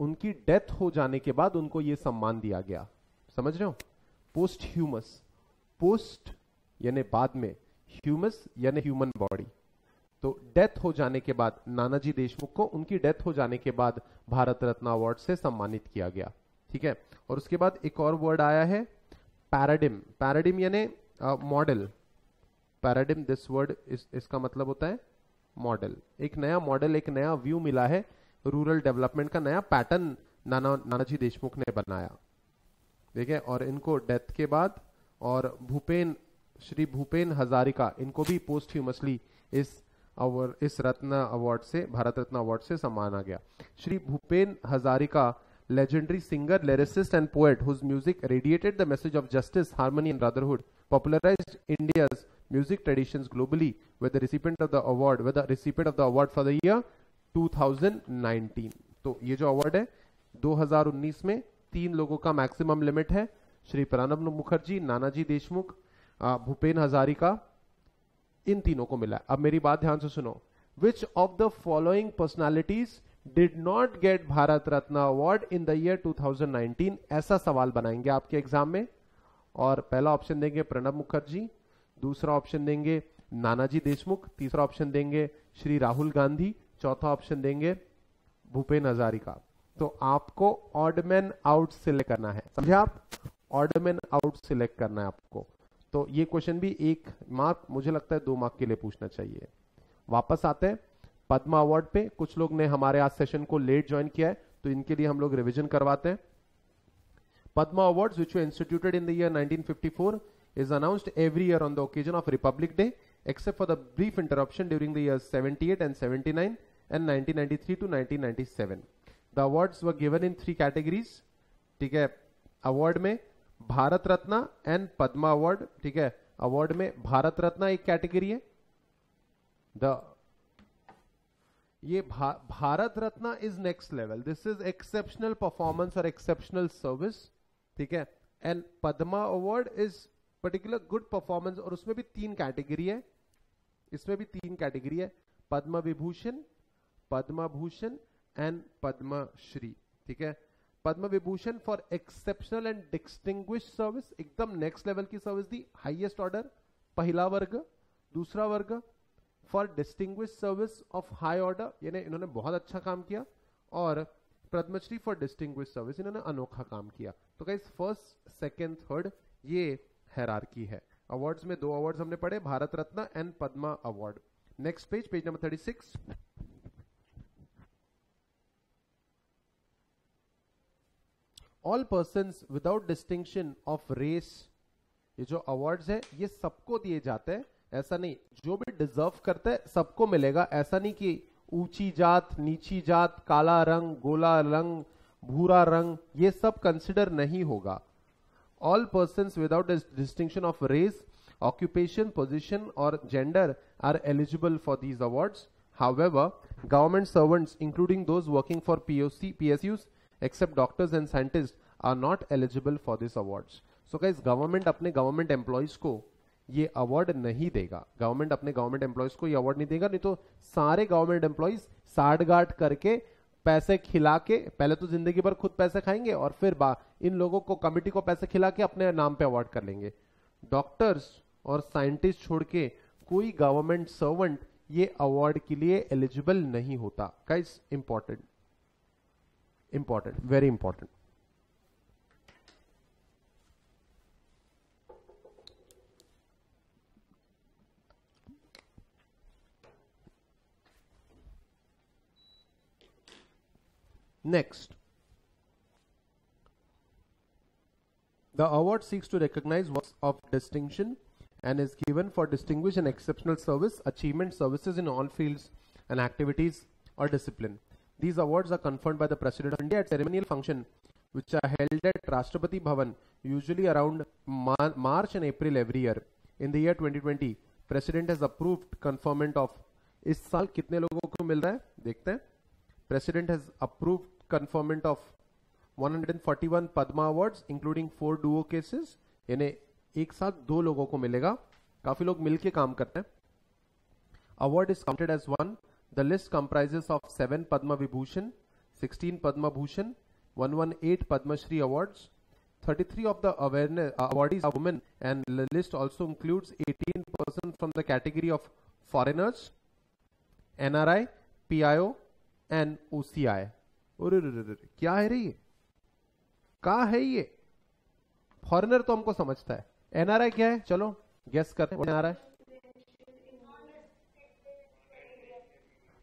उनकी डेथ हो जाने के बाद उनको यह सम्मान दिया गया। समझ रहे हो? पोस्ट ह्यूमस पोस्ट यानी बाद में। ह्यूमस यानी ह्यूमन बॉडी तो डेथ हो जाने के बाद नानाजी देशमुख को उनकी डेथ हो जाने के बाद भारत रत्न अवार्ड से सम्मानित किया गया। ठीक है? और उसके बाद एक और वर्ड आया है पैराडिम पैराडिम यानी model paradigm this word is, इसका मतलब होता है मॉडल एक नया मॉडल एक नया व्यू मिला है। रूरल डेवलपमेंट का नया पैटर्न नाना नानाजी देशमुख ने बनाया। ठीक और इनको डेथ के बाद और भूपेन श्री भूपेन हजारिका इनको भी पोस्ट ह्यूमसली इस अवर, इस रत्न अवार्ड से भारत रत्न अवार्ड से सम्माना गया। Shri Bhupen Hazarika legendary singer lyricist and poet whose music radiated the message of justice harmony and brotherhood popularise India's music tradition globally with the of the award with the of the award for the year 2019 तो ये जो अवार्ड है 2019 में तीन लोगों का maximum limit है। श्री प्रणब मुखर्जी, नानाजी देशमुख भूपेन हजारिका, इन तीनों को मिला। अब मेरी बात ध्यान से सुनो। Which of the following personalities did not get Bharat Ratna award in the year 2019 ऐसा सवाल बनाएँगे आपके एग्ज़ाम में। और पहला ऑप्शन देंगे प्रणब मुखर्जी, दूसरा ऑप्शन देंगे नानाजी देशमुख, तीसरा ऑप्शन देंगे श्री राहुल गांधी चौथा ऑप्शन देंगे भूपेन हजारिका तो आपको ऑडमैन आउट सिलेक्ट करना है। समझे आप? ऑडमैन आउट सिलेक्ट करना है आपको। तो ये क्वेश्चन भी एक मार्क मुझे लगता है दो मार्क के लिए पूछना चाहिए। वापस आते हैं पद्मा अवार्ड पे। कुछ लोग ने हमारे आज सेशन को लेट ज्वाइन किया है तो इनके लिए हम लोग रिविजन करवाते हैं। Padma awards which instituted in the year 1954 is announced every year on the occasion of Republic Day, except for the brief interruption during the years 78 and 79 and 1993 to 1997. The awards were given in three categories. ठीक है? Award में Bharat Ratna and Padma award ठीक है? Award में भारत रत्न एक category है. The ये भा, Bharat Ratna is next level this is exceptional performance और एक्सेप्शनल सर्विस ठीक है? And Padma award is particular good performance और उसमें भी तीन कैटेगरी है. इसमें भी तीन कैटेगरी है पद्म विभूषण पद्म भूषण एंड पद्मश्री, ठीक है? Padma Vibhushan for exceptional and distinguish service एकदम नेक्स्ट लेवल की सर्विस दी हाईएस्ट ऑर्डर पहला वर्ग, दूसरा वर्ग for distinguish service of high order यानी इन्होंने बहुत अच्छा काम किया, और पद्मश्री फॉर डिस्टिंग्विश सर्विस इन्होंने अनोखा काम किया। तो गाइस फ़र्स्ट सेकेंड थर्ड ये हैरारकी है। अवार्ड्स में दो अवार्ड्स हमने पढ़े, Bharat Ratna and Padma award next page page number thirty six all person without distinction of race ये जो अवार्ड्स है, ये सबको दिए जाते हैं। ऐसा नहीं, जो भी डिजर्व करते हैं, सबको मिलेगा। ऐसा नहीं कि ऊँची जात, नीची जात, काला रंग, गोला रंग, भूरा रंग, ये सब कंसिडर नहीं होगा। All persons without a distinction of race, occupation, position or gender are eligible for these awards. However, government servants including those working for POC, PSUs except doctors and scientists are not eligible for these awards. So guys, government अपने government employees को ये award नहीं देगा government अपने government employees को ये award नहीं देगा नहीं तो सारे गवर्नमेंट एम्प्लॉयज़ साठ गाठ करके पैसे खिला के, पहले तो ज़िंदगी भर खुद पैसे खाएँगे और फिर बा, इन लोगों को कमिटी को पैसे खिला के अपने नाम पे अवार्ड कर लेंगे। डॉक्टर्स और साइंटिस्ट छोड़ के कोई गवर्नमेंट सर्वेंट ये अवार्ड के लिए एलिजिबल नहीं होता। Guys important important very important Next, the award seeks to recognize works of distinction and is given for distinguished and exceptional service, achievement, services in all fields and activities or discipline. These awards are conferred by the President of India at ceremonial function which are held at Rashtrapati Bhavan usually around Mar March and April every year. In the year 2020, President has approved conferment of इस साल कितने लोगों को मिल रहा है देखते हैं President has approved conferment of 141 Padma Awards, including four duo cases यानी एक साथ दो लोगों को मिलेगा। काफ़ी लोग मिलके काम करते हैं। Award is counted as one the list comprises of seven Padma Vibhushan sixteen Padma Bhushan one one eight Padma Shri award thirty three of the awareness women and list also includes eighteen person from the category of foreigners NRI PIO and OCI क्या है रे ये? कहा है ये? Foreigner तो हमको समझता है। एनआरआई क्या है? चलो गेस करते हैं। एनआरआई?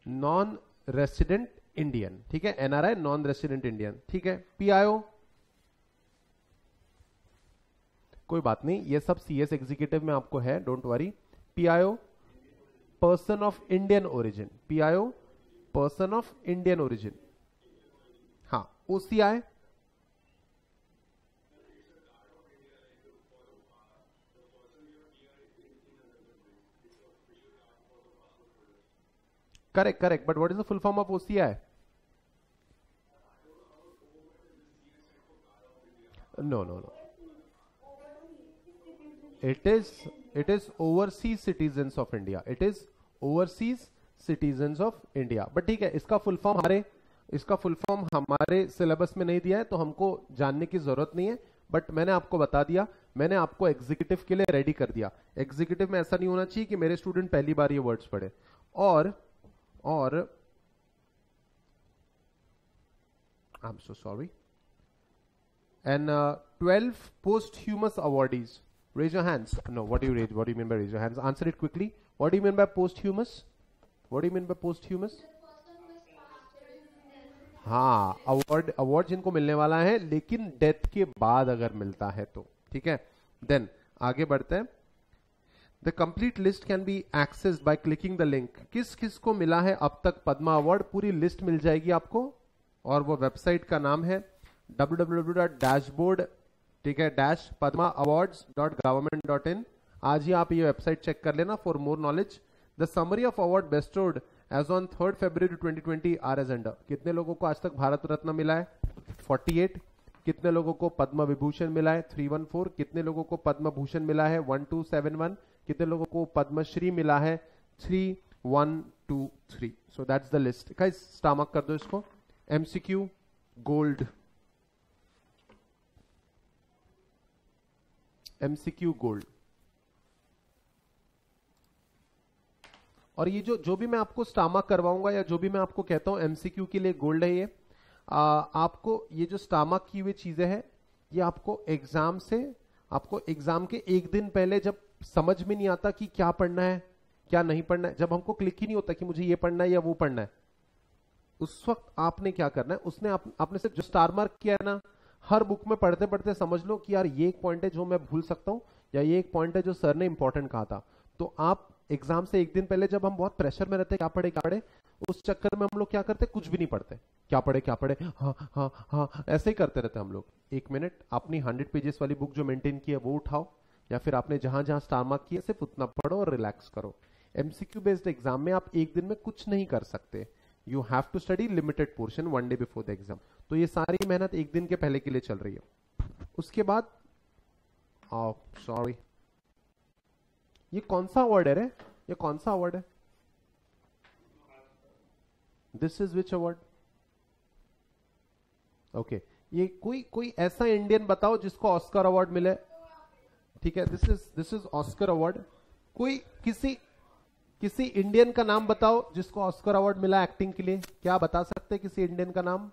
नॉन रेसिडेंट इंडियन ठीक है? एनआरआई नॉन रेसिडेंट इंडियन ठीक है? पीआईओ कोई बात नहीं, ये सब सीएस एग्जीक्यूटिव में आपको है don't worry PIO person of Indian origin PIO person of Indian origin C I. Correct correct but what is the full form of OCI no no no it is it is overseas citizens of India it is overseas citizen of India but ठीक है, इसका full form हमारे इसका full form हमारे syllabus में नहीं दिया है तो हमको जानने की ज़रूरत नहीं है, बट मैंने आपको बता दिया, मैंने आपको एग्जीक्यूटिव के लिए रेडी कर दिया। एग्जीक्यूटिव में ऐसा नहीं होना चाहिए कि मेरे स्टूडेंट पहली बार ये वर्ड्स पढ़े। और और I am so sorry and twelve posthumous awardees raise your hands no what you raise what you mean by raise your hands answer it quickly what you mean by posthumous what you mean by posthumous हाँ award award जिनको मिलने वाला है, लेकिन death के बाद अगर मिलता है तो ठीक है? देन आगे बढ़ते हैं। The complete list can be access by clicking the link किस किस को मिला है अब तक पद्मा अवार्ड पूरी लिस्ट मिल जाएगी आपको। और वो वेबसाइट का नाम है www.dashboard ठीक है? Dash Padma award dot government dot in आज ही आप ये वेबसाइट चेक कर लेना for more knowledge the summary of award bestowed as on third February 2020 are as under कितने लोगों को आज तक भारत रत्न मिला है? 48 कितने लोगों को पद्म विभूषण मिला है? 314 कितने लोगों को पद्म भूषण मिला है? 1271 कितने लोगों को पद्मश्री मिला है? Three one two three so that's the list का स्टामक कर दो इसको. एमसीक्यू गोल्ड एमसीक्यू गोल्ड और ये जो जो भी मैं आपको स्टामक करवाऊँगा या जो भी मैं आपको कहता हूँ एमसीक्यू के लिए गोल्ड है ये आ, आपको ये जो स्टामक की हुई चीज़ें हैं ये आपको एग्ज़ाम से आपको एग्ज़ाम के एक दिन पहले जब समझ में नहीं आता कि क्या पढ़ना है क्या नहीं पढ़ना है जब हमको क्लिक ही नहीं होता कि मुझे ये पढ़ना है या वो पढ़ना है उस वक्त आपने क्या करना है उसने आप, आपने सिर्फ़ जो स्टार मार्क किया है ना हर बुक में पढ़ते पढ़ते समझ लो कि यार ये एक पॉइंट है जो मैं भूल सकता हूँ या ये एक पॉइंट है जो सर ने इंपॉर्टेंट कहा था। तो आप एग्ज़ाम से एक दिन पहले जब हम बहुत प्रेशर में रहते, क्या पढ़े क्या पढ़े, उस चक्कर में हम लोग क्या करते, कुछ भी नहीं पढ़ते। क्या पढ़े क्या पढ़े हाँ हाँ हाँ ऐसे ही करते रहते हम लोग। एक मिनट, अपनी हंड्रेड पेजेस वाली बुक जो मेंटेन की है, वो उठाओ, या फिर आपने जहाँ जहाँ स्टार मार्क किया सिर्फ़ उतना पढ़ो और रिलैक्स करो। एमसीक्यू बेस्ड एग्ज़ाम में आप एक दिन में कुछ नहीं कर सकते। You have to study limited portion one day before the exam तो ये सारी मेहनत एक दिन के पहले के लिए चल रही है। उसके बाद सॉरी ये कौन सा अवार्ड है रे? ये कौन सा अवार्ड है? This is which award okay ये कोई कोई ऐसा इंडियन बताओ जिसको ऑस्कर अवार्ड मिले। ठीक है this is this is Oscar award कोई किसी किसी इंडियन का नाम बताओ जिसको ऑस्कर अवार्ड मिला एक्टिंग के लिए। क्या बता सकते किसी इंडियन का नाम?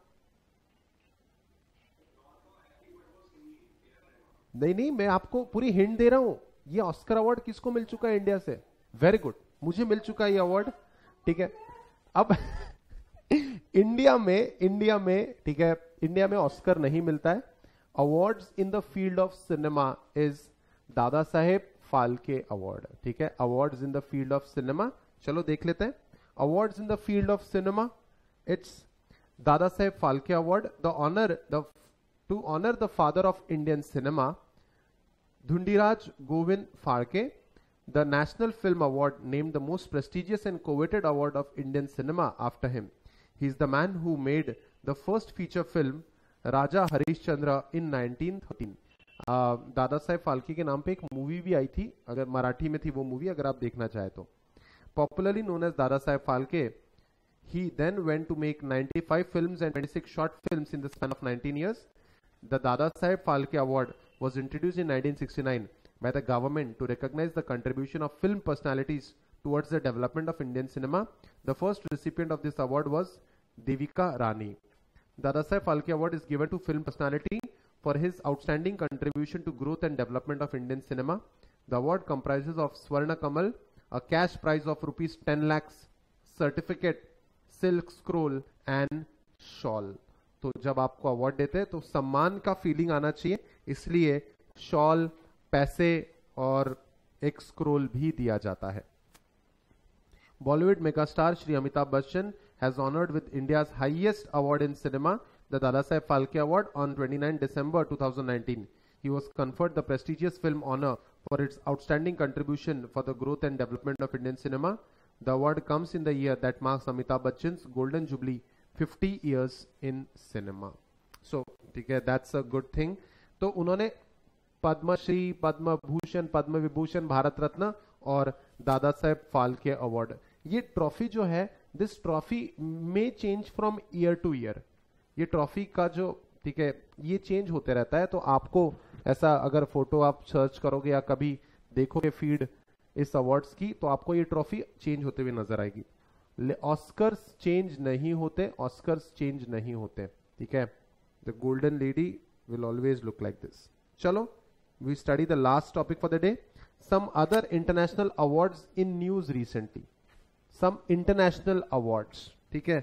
नहीं नहीं, मैं आपको पूरी हिंट दे रहा हूँ। ये ऑस्कर अवार्ड किसको मिल चुका है इंडिया से? वेरी गुड मुझे मिल चुका है ये अवार्ड ठीक है? अब इंडिया में इंडिया में ठीक है? इंडिया में ऑस्कर नहीं मिलता है. Awards in the field of cinema is Dada Saheb Phalke award ठीक है? Awards in the field of cinema चलो देख लेते हैं. Awards in the field of cinema it's Dada Saheb Phalke award the honour the to honour the father of Indian cinema, Dhundiraj Govind Phalke, the National Film Award named the most prestigious and coveted award of Indian cinema after him. He is the man who made the first feature film Raja Harishchandra in 1913. Dada Saheb Phalke के नाम पे एक movie भी आई थी अगर मराठी में थी वो मूवी अगर आप देखना चाहे तो पॉपुलरली नोन एज दादा Saheb Phalke he then went to make 95 films and 26 short films in the span of 19 years. The Dada Saheb Phalke Award was introduced in 1969 by the government to recognize the contribution of film personalities towards the development of Indian cinema. The first recipient of this award was Devika Rani. Dada Saheb Phalke Award is given to film personality for his outstanding contribution to growth and development of Indian cinema. The award comprises of Swarna Kamal, a cash prize of rupees 10 lakhs, certificate, silk scroll and shawl. तो जब आपको award देते हैं तो सम्मान का feeling आना चाहिए इसलिए शॉल, पैसे और एक स्क्रोल भी दिया जाता है। Bollywood megastar Shri Amitabh Bachchan has honoured with India highest award in cinema the Dada Saheb Phalke award on twenty nine December two thousand nineteen he was conferred the prestigious film honour for its outstanding contribution for the growth and development of Indian cinema the award comes in the year that marks Amitabh Bachchan golden jubilee fifty years in cinema so ठीक है that's a good thing तो उन्होंने पद्मश्री पद्म भूषण, पद्म विभूषण, भारत रत्न और Dada Saheb Phalke award. ये trophy जो है this trophy में change from year to year ये ट्रॉफी का जो, ठीक है, ये चेंज होते रहता है तो आपको ऐसा अगर फ़ोटो आप सर्च करोगे या कभी देखोगे फ़ीड इस अवार्ड्स की तो आपको ये ट्रॉफी चेंज होते हुए नज़र आएगी। ऑस्कर्स चेंज नहीं होते ऑस्कर्स चेंज नहीं होते, ठीक है? The golden lady will always look like this चलो we study the last topic for the day. Some other international awards in news recently. Some international awards, ठीक है?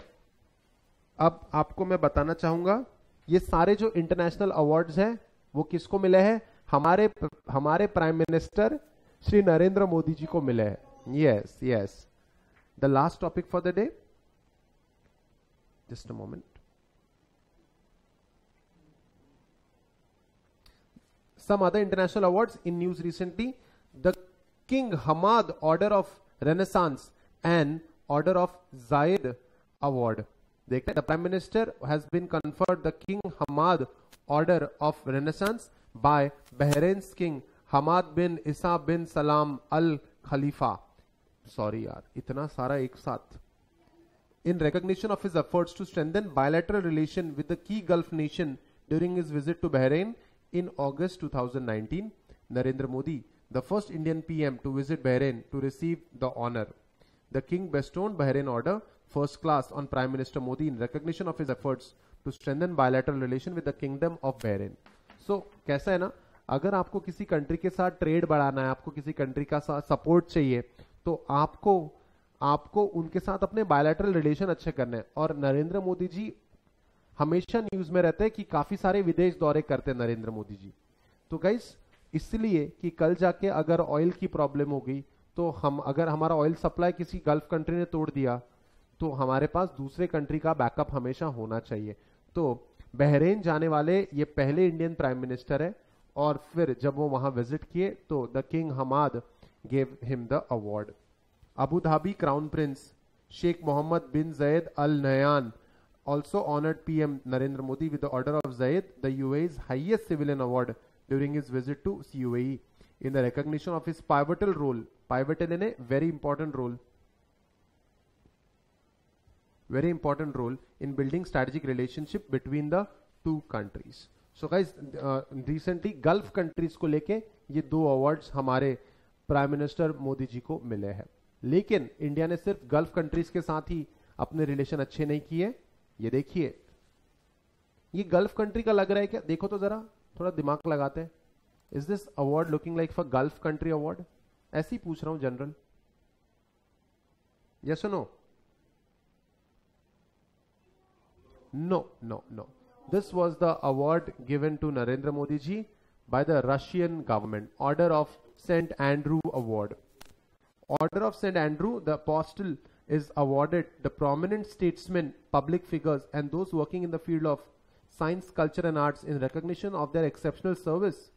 अब आपको मैं बताना चाहूँगा, ये सारे जो इंटरनेशनल अवार्ड्स हैं, वो किसको मिले हैं? हमारे हमारे प्राइम मिनिस्टर श्री नरेंद्र मोदी जी को मिले हैं। Yes yes the last topic for the day just a moment some other international awards in news recently. The King Hamad Order of Renaissance and Order of Zayed Award. The Prime Minister has been conferred the King Hamad Order of Renaissance by Bahrain's King Hamad bin Isa bin Salam Al Khalifa. Sorry yaar, itna sara ek saath. In recognition of his efforts to strengthen bilateral relation with the key Gulf nation during his visit to Bahrain, in August 2019, Narendra Modi, the first Indian PM to visit Bahrain to receive the honor. The king bestowed Bahrain order first class on Prime Minister Modi in recognition of his efforts to strengthen bilateral relation with the kingdom of Bahrain. So कैसा है ना अगर आपको किसी country के साथ trade बढ़ाना है आपको किसी कंट्री का सपोर्ट चाहिए तो आपको आपको उनके साथ अपने बायोलेटरल रिलेशन अच्छे करने हैं और नरेंद्र मोदी जी हमेशा न्यूज़ में रहते हैं कि काफ़ी सारे विदेश दौरे करते हैं नरेंद्र मोदी जी। तो गाइस इसलिए कि कल जाके अगर ऑयल की प्रॉब्लम हो गई तो हम, अगर हमारा ऑयल सप्लाई किसी गल्फ कंट्री ने तोड़ दिया तो हमारे पास दूसरे कंट्री का बैकअप हमेशा होना चाहिए। तो बहरेन जाने वाले, ये पहले इंडियन प्राइम मिनिस्टर है, और फिर जब वो वहाँ विज़िट किए तो the king Hamad gave him the award Abu Dhabi crown prince Sheikh Mohammed bin Zayed Al Nahyan also honored PM Narendra Modi with the Order of Zayed, the UAE's highest civilian award during his visit to UAE in the recognition of his pivotal role, pivotal in a very important role, very important role in building strategic relationship between the two countries. So guys, uh, recently Gulf countries को लेके ये दो awards हमारे prime minister Modi ji को मिले हैं लेकिन India ने सिर्फ़ गल्फ कंट्रीज़ के साथ ही अपने रिलेशन अच्छे नहीं किए ये देखिए ये गल्फ कंट्री का लग रहा है क्या देखो तो जरा थोड़ा दिमाग लगाते हैं is this award looking like for gulf country award ऐसे ही पूछ रहा हूँ general yes no no no no this was the award given to Narendra Modi ji by the Russian government. Order of St. Andrew Award. Order of St. Andrew, the apostle is awarded the prominent statesmen, public figures, and those working in the field of science, culture, and arts in recognition of their exceptional service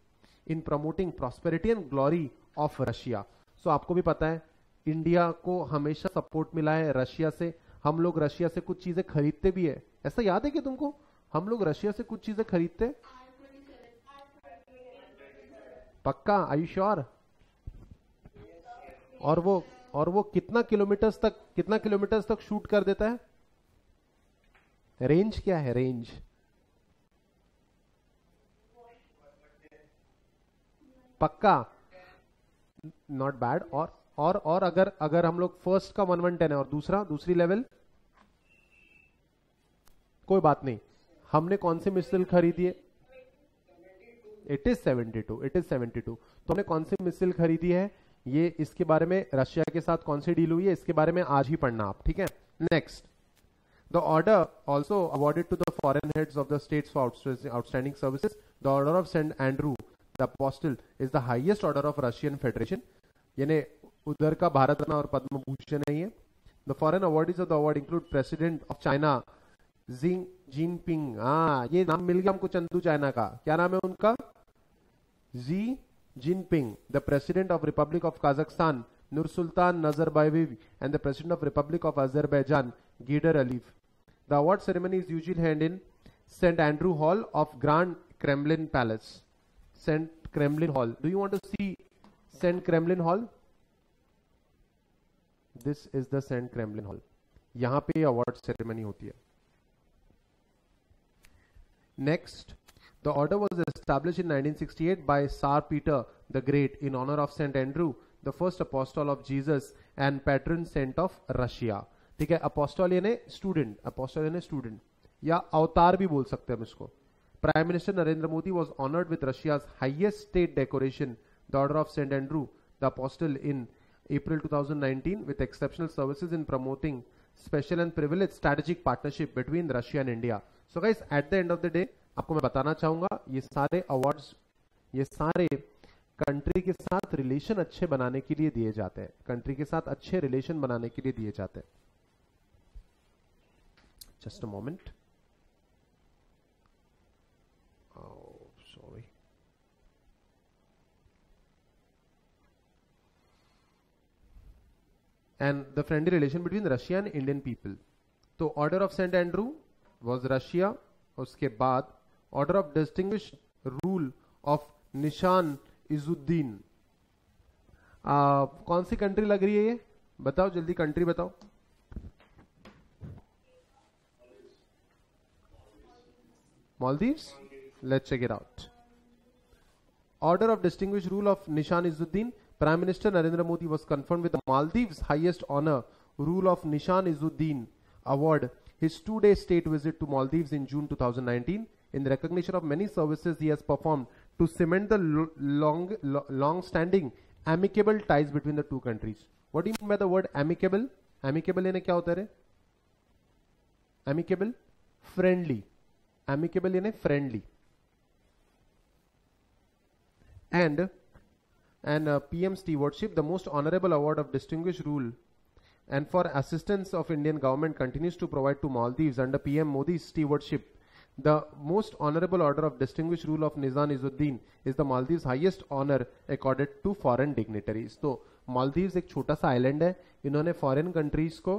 in promoting prosperity and glory of Russia. So आपको भी पता है India को हमेशा support मिला है Russia से हम लोग रशिया से कुछ चीज़ें खरीदते भी है ऐसा याद है कि तुमको हम लोग रशिया से कुछ चीज़ें खरीदते पक्का आई श्योर और वो और वो कितना किलोमीटर्स तक, कितना किलोमीटर्स तक शूट कर देता है? रेंज क्या है, रेंज? पक्का? नॉट बैड और और और अगर अगर हम लोग फ़र्स्ट का वन वन टेन है और दूसरा, दूसरी लेवल कोई बात नहीं। हमने कौन से मिसाइल खरीदी है? It is seventy two it is seventy two तो हमने कौन सी मिसाइल खरीदी है? ये इसके बारे में रशिया के साथ कौन सी डील हुई है, इसके बारे में आज ही पढ़ना आप, ठीक है? Next the order also awarded to the foreign heads of the states for outstanding services the order of Saint Andrew the apostle is the highest order of Russian federation यानी उधर का भारत और पद्म भूषण है the foreign awardees of the award include president of China Jing Jinping हाँ ये नाम मिल गया हमको चंदू चाइना का। क्या नाम है उनका? Xi Jinping the president of republic of Kazakhstan Nursultan Nazarbayev and the President of Republic of Azerbaijan, Gider Aliyev. The award ceremony is usually held in St. Andrew Hall of Grand Kremlin Palace. St. Kremlin Hall. Do you want to see St. Kremlin Hall? This is the St. Kremlin Hall. यहाँ पे award ceremony होती है Next, the order was established in 1968 by Tsar Peter the Great in honor of Saint Andrew, the first apostle of Jesus and patron saint of Russia. ठीक है apostle यानी student apostle यानी student या अवतार भी बोल सकते हैं हम इसको prime minister Narendra Modi was honoured with Russia's highest state decoration the order of Saint Andrew the Apostle in April 2019 with exceptional services in promoting special and privileged strategic partnership between Russia and India. So guys, at the end of the day, आपको मैं बताना चाहूँगा, ये सारे awards ये सारे country के साथ रिलेशन अच्छे बनाने के लिए दिए जाते हैं। कंट्री के साथ अच्छे रिलेशन बनाने के लिए दिए जाते हैं। Just a moment sorry and the friendly relation between Russia and Indian people. तो order of Saint Andrew was Russia उसके बाद order of distinguish rule of Nishan Izzuddin कौन सी कंट्री लग रही है ये? बताओ, जल्दी कंट्री बताओ। Maldives let's check it out order of distinguish rule of Nishan Izzuddin prime minister Narendra Modi was confirm with Maldive highest honour rule of Nishan Izzuddin award his two day state visit to Maldive in June two thousand nineteen In recognition of many services he has performed to cement the long, long-standing amicable ties between the two countries. What do you mean by the word amicable? Amicable यानी क्या होता है Amicable, friendly. Amicable यानी friendly. And and uh, PM stewardship, the most honorable award of distinguished rule and for assistance of Indian government continues to provide to Maldives under PM Modi's stewardship. The most honorable order of distinguished rule of Nizam Izzuddin is the Maldives highest honor accorded to foreign dignitaries. तो मालदीव्स एक छोटा सा island है। इन्होंने foreign countries को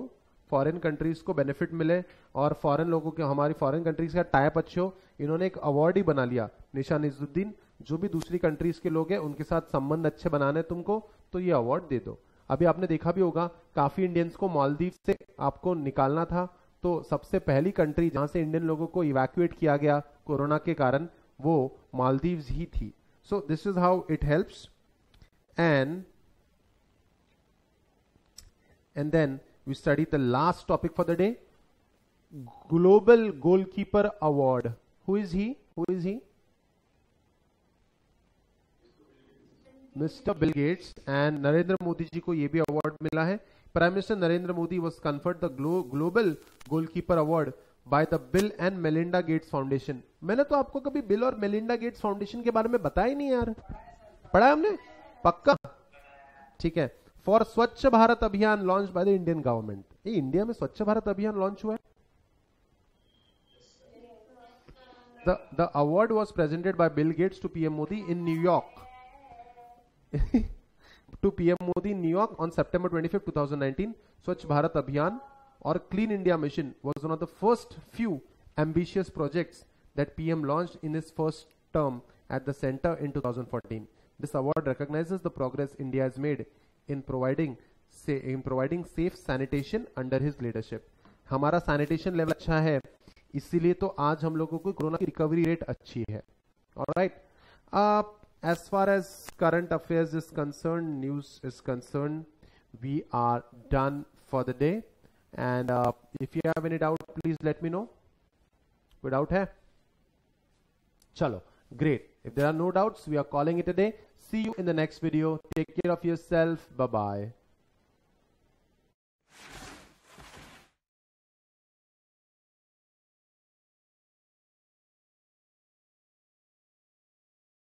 foreign countries को benefit मिले और फॉरेन लोगों के, हमारी फॉरेन कंट्रीज़ का टाइप अच्छे हो। इन्होंने एक अवार्ड ही बना लिया, निशान इजुद्दीन। जो भी दूसरी कंट्रीज़ के लोग हैं, उनके साथ संबंध अच्छे बनाने तुमको तो ये अवार्ड दे दो। अभी आपने देखा भी होगा, काफ़ी इंडियंस को मालदीव से आपको निकालना था। तो सबसे पहली कंट्री जहाँ से इंडियन लोगों को इवैक्यूएट किया गया कोरोना के कारण, वो मालदीव्स ही थी। So this is how it helps and and then we study the last topic for the day global goalkeeper award who is he who is he mister Bill Gates and Narendra Modi ji को यह भी award मिला है। Prime minister Narendra Modi was conferred the global goalkeeper award by the Bill and Melinda Gates foundation मैंने तो आपको कभी Bill और मेलिंडा गेट्स फाउंडेशन के बारे में बताया नहीं यार। पढ़ा हमने? पक्का? ठीक है। For Swachh Bharat Abhiyan launch by the Indian government ये इंडिया में स्वच्छ भारत अभियान लॉन्च हुआ है? The the award was presented by Bill Gates to PM Modi in New York. to PM Modi in New York on September 25, 2019. Swachh Bharat Abhiyan or Clean India Mission was one of the first few ambitious projects that PM launched in his first term at the center in 2014. This award recognizes the progress India has made in providing say, in providing safe sanitation under his leadership. हमारा sanitation level अच्छा है इसीलिए तो आज हम लोगों को corona की रिकवरी रेट अच्छी है right as far as current affairs is concerned news is concerned we are done for the day and uh, if you have any doubt please let me know without hai chalo great if there are no doubts we are calling it a day see you in the next video take care of yourself bye bye